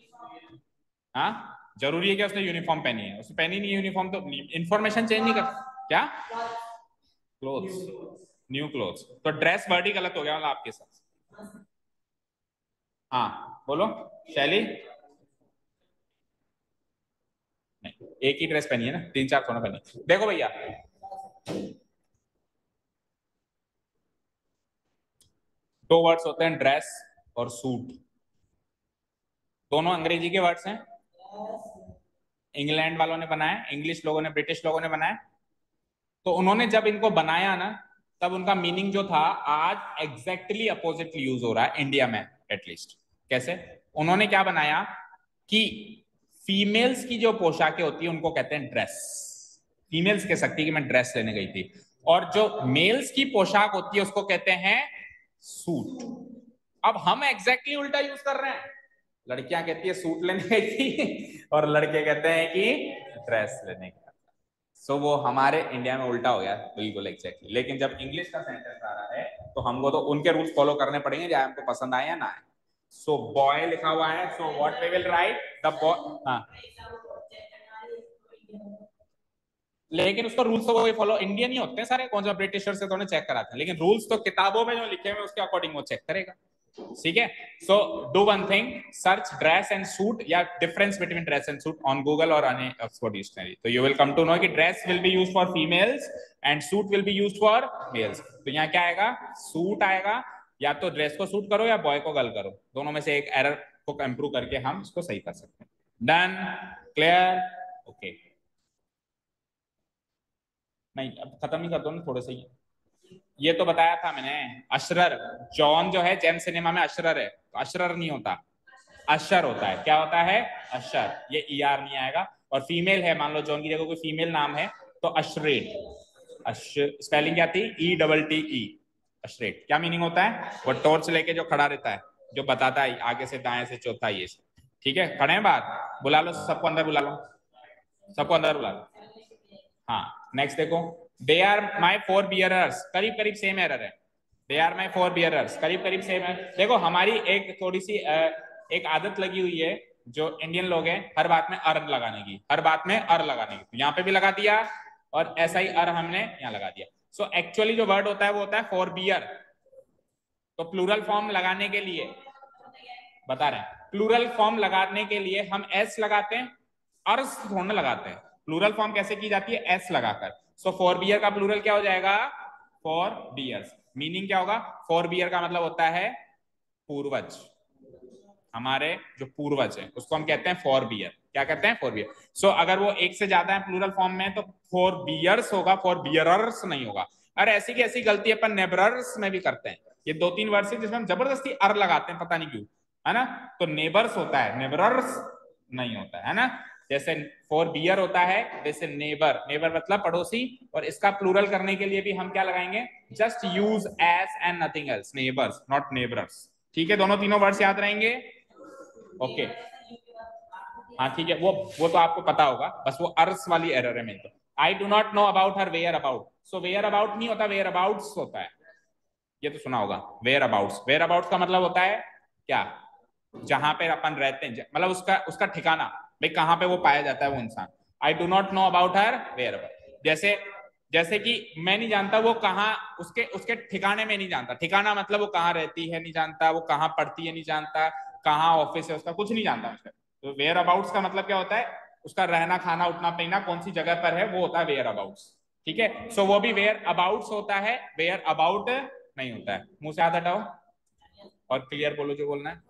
हाँ? ज़रूरी है कि उसने यूनिफॉर्म पहनी है। उसने पहनी नहीं यूनिफॉर्म तो इन्फॉर्मेशन चेंज नहीं कर क्या? क्लोथ्स न्यू क्लोथ्स तो ड्रेस वर्ड ही गलत हो गया आपके साथ। हाँ बोलो। शैली नहीं, एक ही ड्रेस पहनी है ना? तीन चार थोड़ा पहनी। देखो भैया। दो वर्ड्स होते हैं ड्रेस और सूट दोनों अंग्रेज़ी के वर्ड्स हैं? इंग्लैंड वालों ने बनाया, इंग्लिश लोगों ने, ब्रिटिश लोगों ने बनाया। तो उन्होंने जब इनको बनाया ना, तब उनका मीनिंग जो था, आज एग्जैक्टली अपोजिट यूज़ हो रहा है इंडिया में एटलीस्ट कैसे? उन्होंने क्या बनाया कि फीमेल्स की जो पोशाकें होती है, उनको कहते हैं ड्रेस फीमेल्स कह सकती है कि मैं ड्रेस लेने गई थी। और जो मेल्स की पोशाक होती है, उसको कहते हैं सूट अब हम एग्जैक्टली उल्टा यूज़ कर रहे हैं। लड़कियाँ कहती है सूट लेने थी। और लड़के कहते हैं कि ड्रेस लेने गया सो so, वो हमारे इंडिया में उल्टा हो गया बिल्कुल एग्जैक्टली लेकिन जब इंग्लिश का सेंटेंस आ रहा है तो हमको तो उनके रूल्स फॉलो करने पड़ेंगे चाहे हमको पसंद आए या ना आए. सो बॉय लिखा हुआ है so what we will write the boy हाँ. लेकिन उसका रूल्स तो वो फॉलो इंडियन ही होते हैं सारे कौन सा ब्रिटिशर से तो चेक कराते हैं. लेकिन रूल्स तो किताबों में जो लिखे हुए उसके अकॉर्डिंग वो चेक करेगा. ठीक है? So do one thing search dress and suit या difference between dress and suit on Google और ऑन ऑक्सफोर्ड डिक्शनरी तो you will come to know कि dress will be used for females and suit will be used for males तो यहाँ क्या आएगा? Suit आएगा। या तो ड्रेस को सूट करो या बॉय को गल करो। दोनों में से एक एरर को इंप्रूव करके हम इसको सही कर सकते हैं। डन क्लियर ओके नहीं, अब खत्म ही कर दो ना थोड़े से ये तो बताया था मैंने, अशरर। जॉन जो है, जैन सिनेमा में अशरर है तो अशरर नहीं होता। अशर होता है। क्या होता है? अशर ये ई e आर नहीं आएगा। और फीमेल है, मान लो, जॉन की जगह कोई फीमेल नाम है तो अशरेट अश स्पेलिंग क्या थी? ई डबल टी ई अशरेट क्या मीनिंग होता है? वो टॉर्च लेके जो खड़ा रहता है, जो बताता है, आगे से दाएँ से चौथा, ये ठीक है? खड़े हैं बात? बुला लो, सबको अंदर बुला लो। सबको अंदर बुला लो। हाँ नेक्स्ट देखो। They are my four bearers करीब करीब सेम एरर है। They are my four bearers करीब करीब सेम है। देखो हमारी एक थोड़ी सी एक आदत लगी हुई है जो इंडियन लोग हैं हर बात में अर लगाने की। हर बात में अर लगाने की। तो यहाँ पे भी लगा दिया और ऐसा ही अर हमने यहाँ लगा दिया। सो so, एक्चुअली जो वर्ड होता है वो होता है फोर बियर तो प्लूरल फॉर्म लगाने के लिए बता रहे हैं। प्लूरल फॉर्म लगाने के लिए हम एस लगाते हैं अर्स थोड़ा लगाते हैं। प्लूरल फॉर्म कैसे की जाती है? एस लगाकर। सो फोर बियर का प्लूरल क्या हो जाएगा? फोर बियर्स मीनिंग क्या होगा? फोर बियर का मतलब होता है पूर्वज। हमारे जो पूर्वज है, उसको हम कहते हैं फोर बियर क्या कहते हैं? फोर बियर सो अगर वो एक से ज़्यादा है प्लूरल फॉर्म में तो फोर बियर्स होगा फोर बियरर्स नहीं होगा। अरे ऐसी की ऐसी गलती अपन नेबरर्स में भी करते हैं। ये दो तीन वर्ड है जिसमें हम ज़बरदस्ती अर लगाते हैं, पता नहीं क्यों। है ना? तो नेबर्स होता है नेबरर्स नहीं होता है ना? जैसे फॉर बियर होता है, जैसे नेबर नेबर मतलब पड़ोसी, और इसका प्लूरल करने के लिए भी हम क्या लगाएँगे? Just use S and nothing else neighbours not neighbours ठीक है, दोनों तीनों वर्ड्स याद रहेंगे? ओके हाँ ठीक है, वो वो तो आपको पता होगा, बस वो अर्स वाली एरर है मेरे तो I do not know about her whereabouts so whereabouts नहीं होता वेयर अबाउट होता है। ये तो सुना होगा वेयर अबाउट वेयर अबाउट का मतलब होता है क्या? जहाँ पे अपन रहते हैं मतलब उसका उसका ठिकाना। भाई, कहाँ पे वो पाया जाता है वो इंसान? I do not know about her where जैसे जैसे कि मैं नहीं जानता वो कहाँ, उसके उसके ठिकाने में नहीं जानता। ठिकाना मतलब वो कहाँ रहती है नहीं जानता, वो कहाँ पढ़ती है नहीं जानता, कहाँ ऑफ़िस है उसका, कुछ नहीं जानता उसका। तो वेयर अबाउट्स का मतलब क्या होता है? उसका रहना, खाना, उठना, पीना कौन सी जगह पर है, वो होता है वेयर अबाउट्स ठीक है? सो वो भी वेयर अबाउट्स होता है वेयर अबाउट नहीं होता है। मुँह से हाथ हटाओ। और क्लियर बोलो जो बोलना है।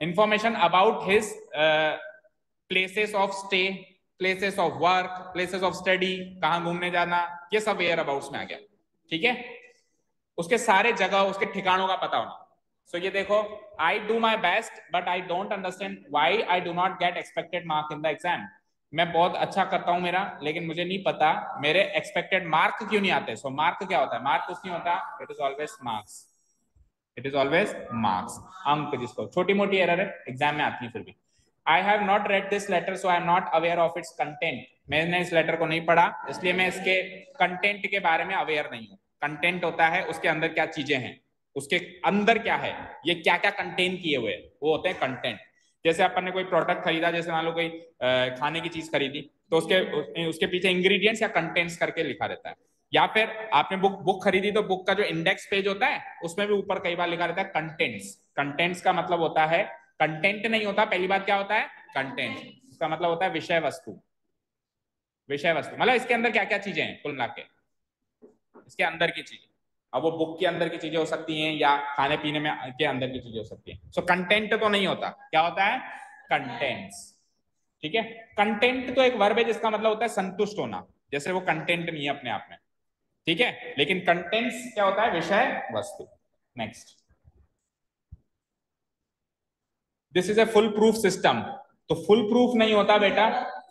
Information about his uh, places of stay places of work places of study कहाँ घूमने जाना ये सब वेयर अबाउट्स में आ गया। ठीक है? उसके सारे जगह उसके ठिकानों का पता होना। सो so, ये देखो I do my best but I don't understand why I do not get expected mark in the exam मैं बहुत अच्छा करता हूँ मेरा लेकिन मुझे नहीं पता मेरे एक्सपेक्टेड मार्क क्यों नहीं आते। सो so, मार्क क्या होता है? मार्क कुछ नहीं होता। It is always marks it is always marks अंक जिसको छोटी मोटी एरर है एग्ज़ाम में आती है फिर भी। I have not read this letter so I am not aware of its content मैंने इस लेटर को नहीं पढ़ा, इसलिए मैं इसके कंटेंट के बारे में अवेयर नहीं हूँ। कंटेंट होता है, उसके अंदर क्या चीज़ें हैं, उसके अंदर क्या है, ये क्या क्या कंटेन किए हुए वो होते हैं कंटेंट जैसे अपन ने कोई प्रोडक्ट खरीदा, जैसे मान लो कोई खाने की चीज़ खरीदी तो उसके उसके पीछे इंग्रेडिएंट्स या कंटेंट्स करके लिखा रहता है। या फिर आपने बुक बुक खरीदी तो बुक का जो इंडेक्स पेज होता है, उसमें भी ऊपर कई बार लिखा रहता है कंटेंट्स कंटेंट्स का मतलब होता है कंटेंट नहीं होता, पहली बात क्या होता है? कंटेंट उसका मतलब होता है विषय वस्तु. विषय वस्तु. मतलब इसके अंदर क्या क्या चीज़ें हैं कुल मिला के? इसके अंदर की चीज़ें. अब वो बुक के अंदर की चीज़ें हो सकती हैं या खाने पीने में, के अंदर की चीज़ें हो सकती हैं. सो कंटेंट तो नहीं होता. क्या होता है? कंटेंट्स ठीक है? कंटेंट तो एक वर्ब है जिसका मतलब होता है संतुष्ट होना. जैसे वो कंटेंट नहीं है अपने आप में. ठीक है? लेकिन कंटेंट्स क्या होता है? विषय वस्तु। Next this is a full proof system तो फुल प्रूफ नहीं होता बेटा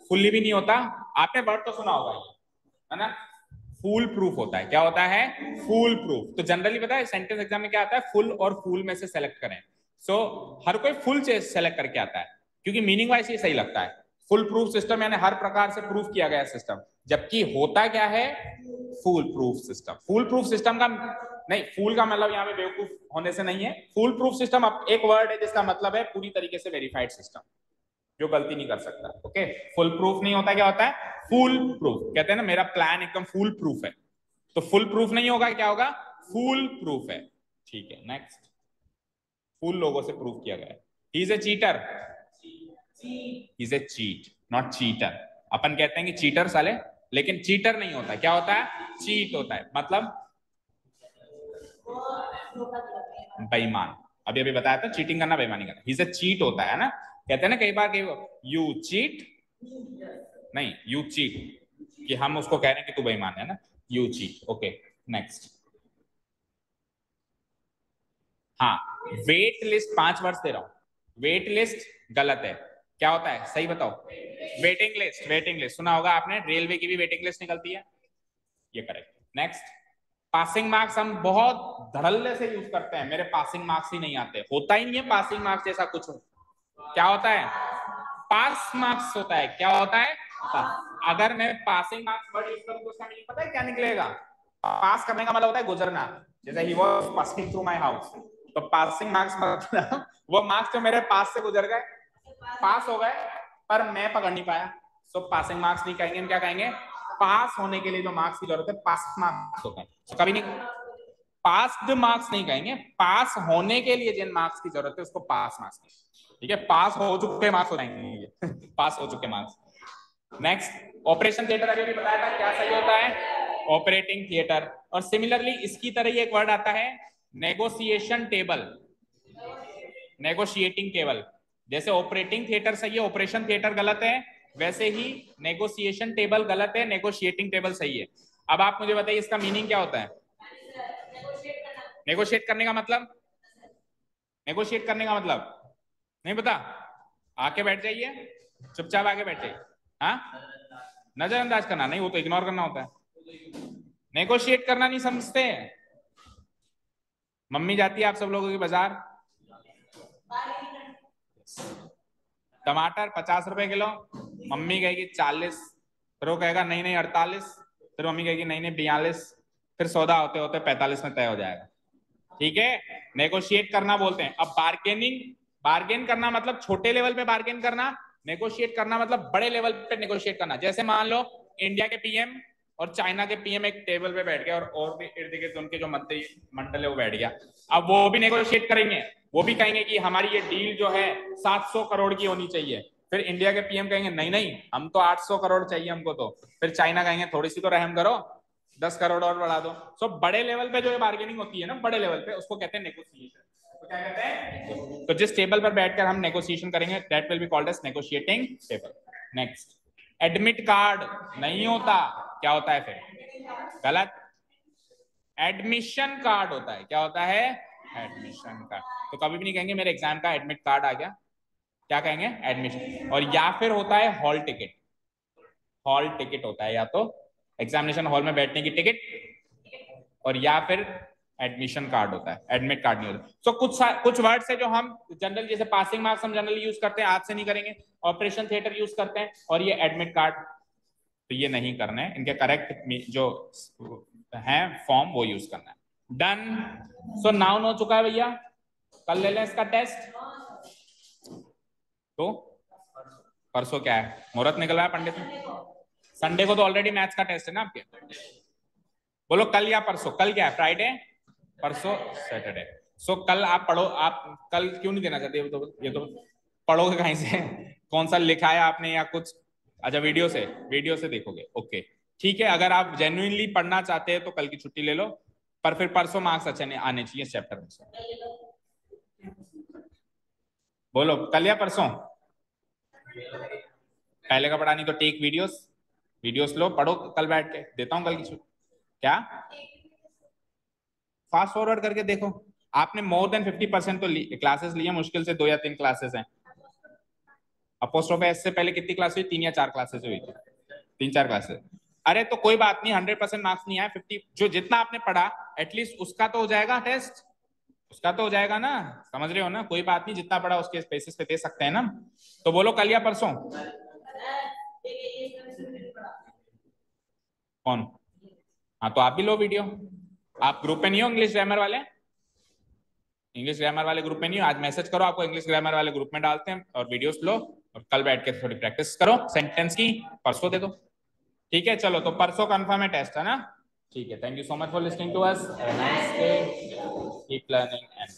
फुल्ली भी नहीं होता। आपने वर्ड तो सुना होगा है ना? फुल प्रूफ होता है। क्या होता है? फुल प्रूफ तो जनरली है सेंटेंस एग्ज़ाम में क्या आता है? फुल और फुल में से सेलेक्ट करें। सो so, हर कोई फुल सेलेक्ट करके आता है क्योंकि मीनिंग वाइज ये सही लगता है। फुल प्रूफ सिस्टम यानी हर प्रकार से प्रूफ किया गया सिस्टम। जबकि होता क्या है? Full proof system. Full proof system का नहीं, फूल का मतलब यहाँ पे बेवकूफ़ होने से नहीं है। फुल प्रूफ सिस्टम एक वर्ड है जिसका मतलब है पूरी तरीके से वेरीफाइड सिस्टम, जो गलती नहीं कर सकता, ओके? फुल प्रूफ नहीं होता, क्या होता है? Full proof. कहते हैं ना, मेरा प्लान एकदम फुल प्रूफ है। तो फुल प्रूफ नहीं होगा, क्या होगा? फुल प्रूफ है। ठीक है नेक्स्ट फुल लोगों से प्रूफ किया गया ही। Is a cheater is a cheat not cheater अपन कहते हैं कि चीटर साले, लेकिन चीटर नहीं होता। क्या होता है? चीट होता है। मतलब बेईमान। अभी अभी बताया था चीटिंग करना बेईमानी करना। ही से चीट होता है ना? कहते हैं ना कई बार यू चीट नहीं यू चीट कि हम उसको कह रहे हैं कि तू बेईमान है ना? यू चीट ओके नेक्स्ट हाँ वेट लिस्ट पाँच वर्ष दे रहा हूँ। वेट लिस्ट गलत है। क्या होता है? सही बताओ। वेटिंग लिस्ट वेटिंग लिस्ट सुना होगा आपने रेलवे की भी वेटिंग लिस्ट निकलती है। ये करेक्ट नेक्स्ट पासिंग मार्क्स हम बहुत धड़ल्ले से यूज़ करते हैं। मेरे पासिंग मार्क्स ही नहीं आते। होता ही नहीं है पासिंग मार्क्स जैसा कुछ हो। क्या होता है? पास मार्क्स होता है। क्या होता है? अगर मैं पासिंग मार्क्स वर्ड यूज़ करूँ तो उसका मीनिंग पता है क्या निकलेगा? पास करने का मतलब होता है गुजरना। जैसे ही was passing through my house तो पासिंग मार्क्स मतलब वो मार्क्स जो मेरे पास से गुजर गए पास हो गए, पर मैं पकड़ नहीं पाया। सो पासिंग मार्क्स नहीं कहेंगे, हम क्या कहेंगे? पास होने के लिए जो मार्क्स की ज़रूरत है पास मार्क्स होता है तो कभी नहीं पास्ड मार्क्स नहीं कहेंगे पास होने के लिए जिन मार्क्स की ज़रूरत है, उसको पास मार्क्स ठीक है? पास हो चुके मार्क्स हो जाएँगे। पास हो चुके मार्क्स नेक्स्ट ऑपरेशन थिएटर अभी भी बताया था, क्या सही होता है? ऑपरेटिंग थिएटर और सिमिलरली इसकी तरह ही एक वर्ड आता है नेगोशिएशन टेबल नेगोशिएटिंग टेबल जैसे ऑपरेटिंग थिएटर सही है ऑपरेशन थिएटर गलत है, वैसे ही नेगोशिएशन टेबल गलत है नेगोशिएटिंग टेबल सही है। अब आप मुझे बताइए, इसका मीनिंग क्या होता है? नेगोशिएट करने का मतलब? नेगोशिएट करने का मतलब? नहीं पता? आके बैठ जाइए, चुपचाप आके बैठ जाइए। हाँ? नजरअंदाज करना, नहीं, वो तो इग्नोर करना होता है। नेगोशिएट करना नहीं समझते। मम्मी जाती है आप सब लोगों की बाज़ार टमाटर पचास रुपए किलो, मम्मी कहेगी चालीस, फिर वो कहेगा नहीं नहीं, अड़तालीस, फिर मम्मी कहेगी नहीं नहीं, बयालीस, फिर सौदा होते होते पैंतालीस में तय हो जाएगा। ठीक है? नेगोशिएट करना बोलते हैं। अब बार्गेनिंग बार्गेन करना मतलब छोटे लेवल पे बार्गेन करना नेगोशिएट करना मतलब बड़े लेवल पे नेगोशिएट करना। जैसे मान लो इंडिया के पीएम और चाइना के पीएम एक टेबल पे बैठ गया और और भी इर्द गिर्द उनके जो मंत्री, मंडल है, वो बैठ गया। अब वो भी नेगोशिएट करेंगे। वो भी कहेंगे कि हमारी ये डील जो है 700 करोड़ की होनी चाहिए। फिर इंडिया के पीएम कहेंगे, नहीं नहीं, हम तो 800 करोड़ चाहिए हमको तो। फिर चाइना कहेंगे थोड़ी सी तो रहम करो, दस करोड़ और बढ़ा दो। सो बड़े लेवल पे जो बार्गेनिंग होती है ना, बड़े लेवल पे, उसको कहते हैं नेगोशिएशन तो क्या कहते हैं? तो जिस टेबल पर बैठकर हम नेगोशिएशन करेंगे that will be called as negotiating table next admit card नहीं होता, क्या होता है फिर? गलत। एडमिशन कार्ड होता है, क्या होता है? एडमिशन कार्ड तो कभी भी नहीं कहेंगे मेरे एग्ज़ाम का एडमिट कार्ड आ गया। क्या कहेंगे? एडमिशन और या फिर होता है हॉल टिकट हॉल टिकट होता है या तो एग्जामिनेशन हॉल में बैठने की टिकट और या फिर एडमिशन कार्ड होता है। एडमिट कार्ड नहीं होता। सो so, कुछ कुछ वर्ड्स है जो हम जनरल जैसे पासिंग मार्क्स हम जनरली यूज़ करते हैं आज से नहीं करेंगे। ऑपरेशन थिएटर यूज़ करते हैं और ये एडमिट कार्ड तो ये नहीं करना है। इनके करेक्ट जो है फॉर्म वो यूज़ करना है। डन सो नाउन हो चुका है भैया कल ले लें इसका टेस्ट तो परसों क्या है मुहूर्त निकल रहा है पंडित संडे को तो ऑलरेडी मैथ्स का टेस्ट है ना आपके बोलो कल या परसों कल क्या है फ्राइडे परसों सैटरडे सो कल आप पढ़ो आप कल क्यों नहीं देना चाहते ये तो ये तो पढ़ोगे कहीं से कौन सा लिखा है आपने या कुछ अच्छा वीडियो से वीडियो से देखोगे ओके ठीक है अगर आप जेन्युइनली पढ़ना चाहते हैं तो कल की छुट्टी ले लो पर फिर परसों मार्क्स अच्छे आने चाहिए इस चैप्टर में बोलो कल या परसों? पहले का पढ़ा नहीं तो टेक वीडियोस वीडियोस लो, पढ़ो कल बैठ के। देता हूँ कल की क्या? फास्ट फॉरवर्ड करके देखो। आपने मोर देन फिफ्टी परसेंट तो क्लासेस लिए, मुश्किल से दो या तीन क्लासेस हैं। अपोस्ट्रोफ एस से पहले कितनी क्लास हुई? तीन या चार क्लासेस हुई। थी तीन चार क्लासेस अरे तो कोई बात नहीं हंड्रेड परसेंट मार्क्स नहीं आए फिफ्टी जो जितना आपने पढ़ा एटलीस्ट उसका तो हो जाएगा टेस्ट उसका तो हो जाएगा ना. समझ रहे हो ना? कोई बात नहीं, जितना पड़ा उसके बेसिस पे दे सकते हैं ना? तो बोलो कल या परसों. कौन? हाँ तो आप भी लो वीडियो आप ग्रुप में नहीं हो? इंग्लिश ग्रामर वाले? इंग्लिश ग्रामर वाले ग्रुप में नहीं हो? आज मैसेज करो आपको इंग्लिश ग्रामर वाले ग्रुप में डालते हैं और वीडियोस लो और कल बैठ के थोड़ी प्रैक्टिस करो. सेंटेंस की परसों दे दो. ठीक है, चलो तो परसों कन्फर्म है टेस्ट है ना? ठीक है thank you so much for listening to us keep learning and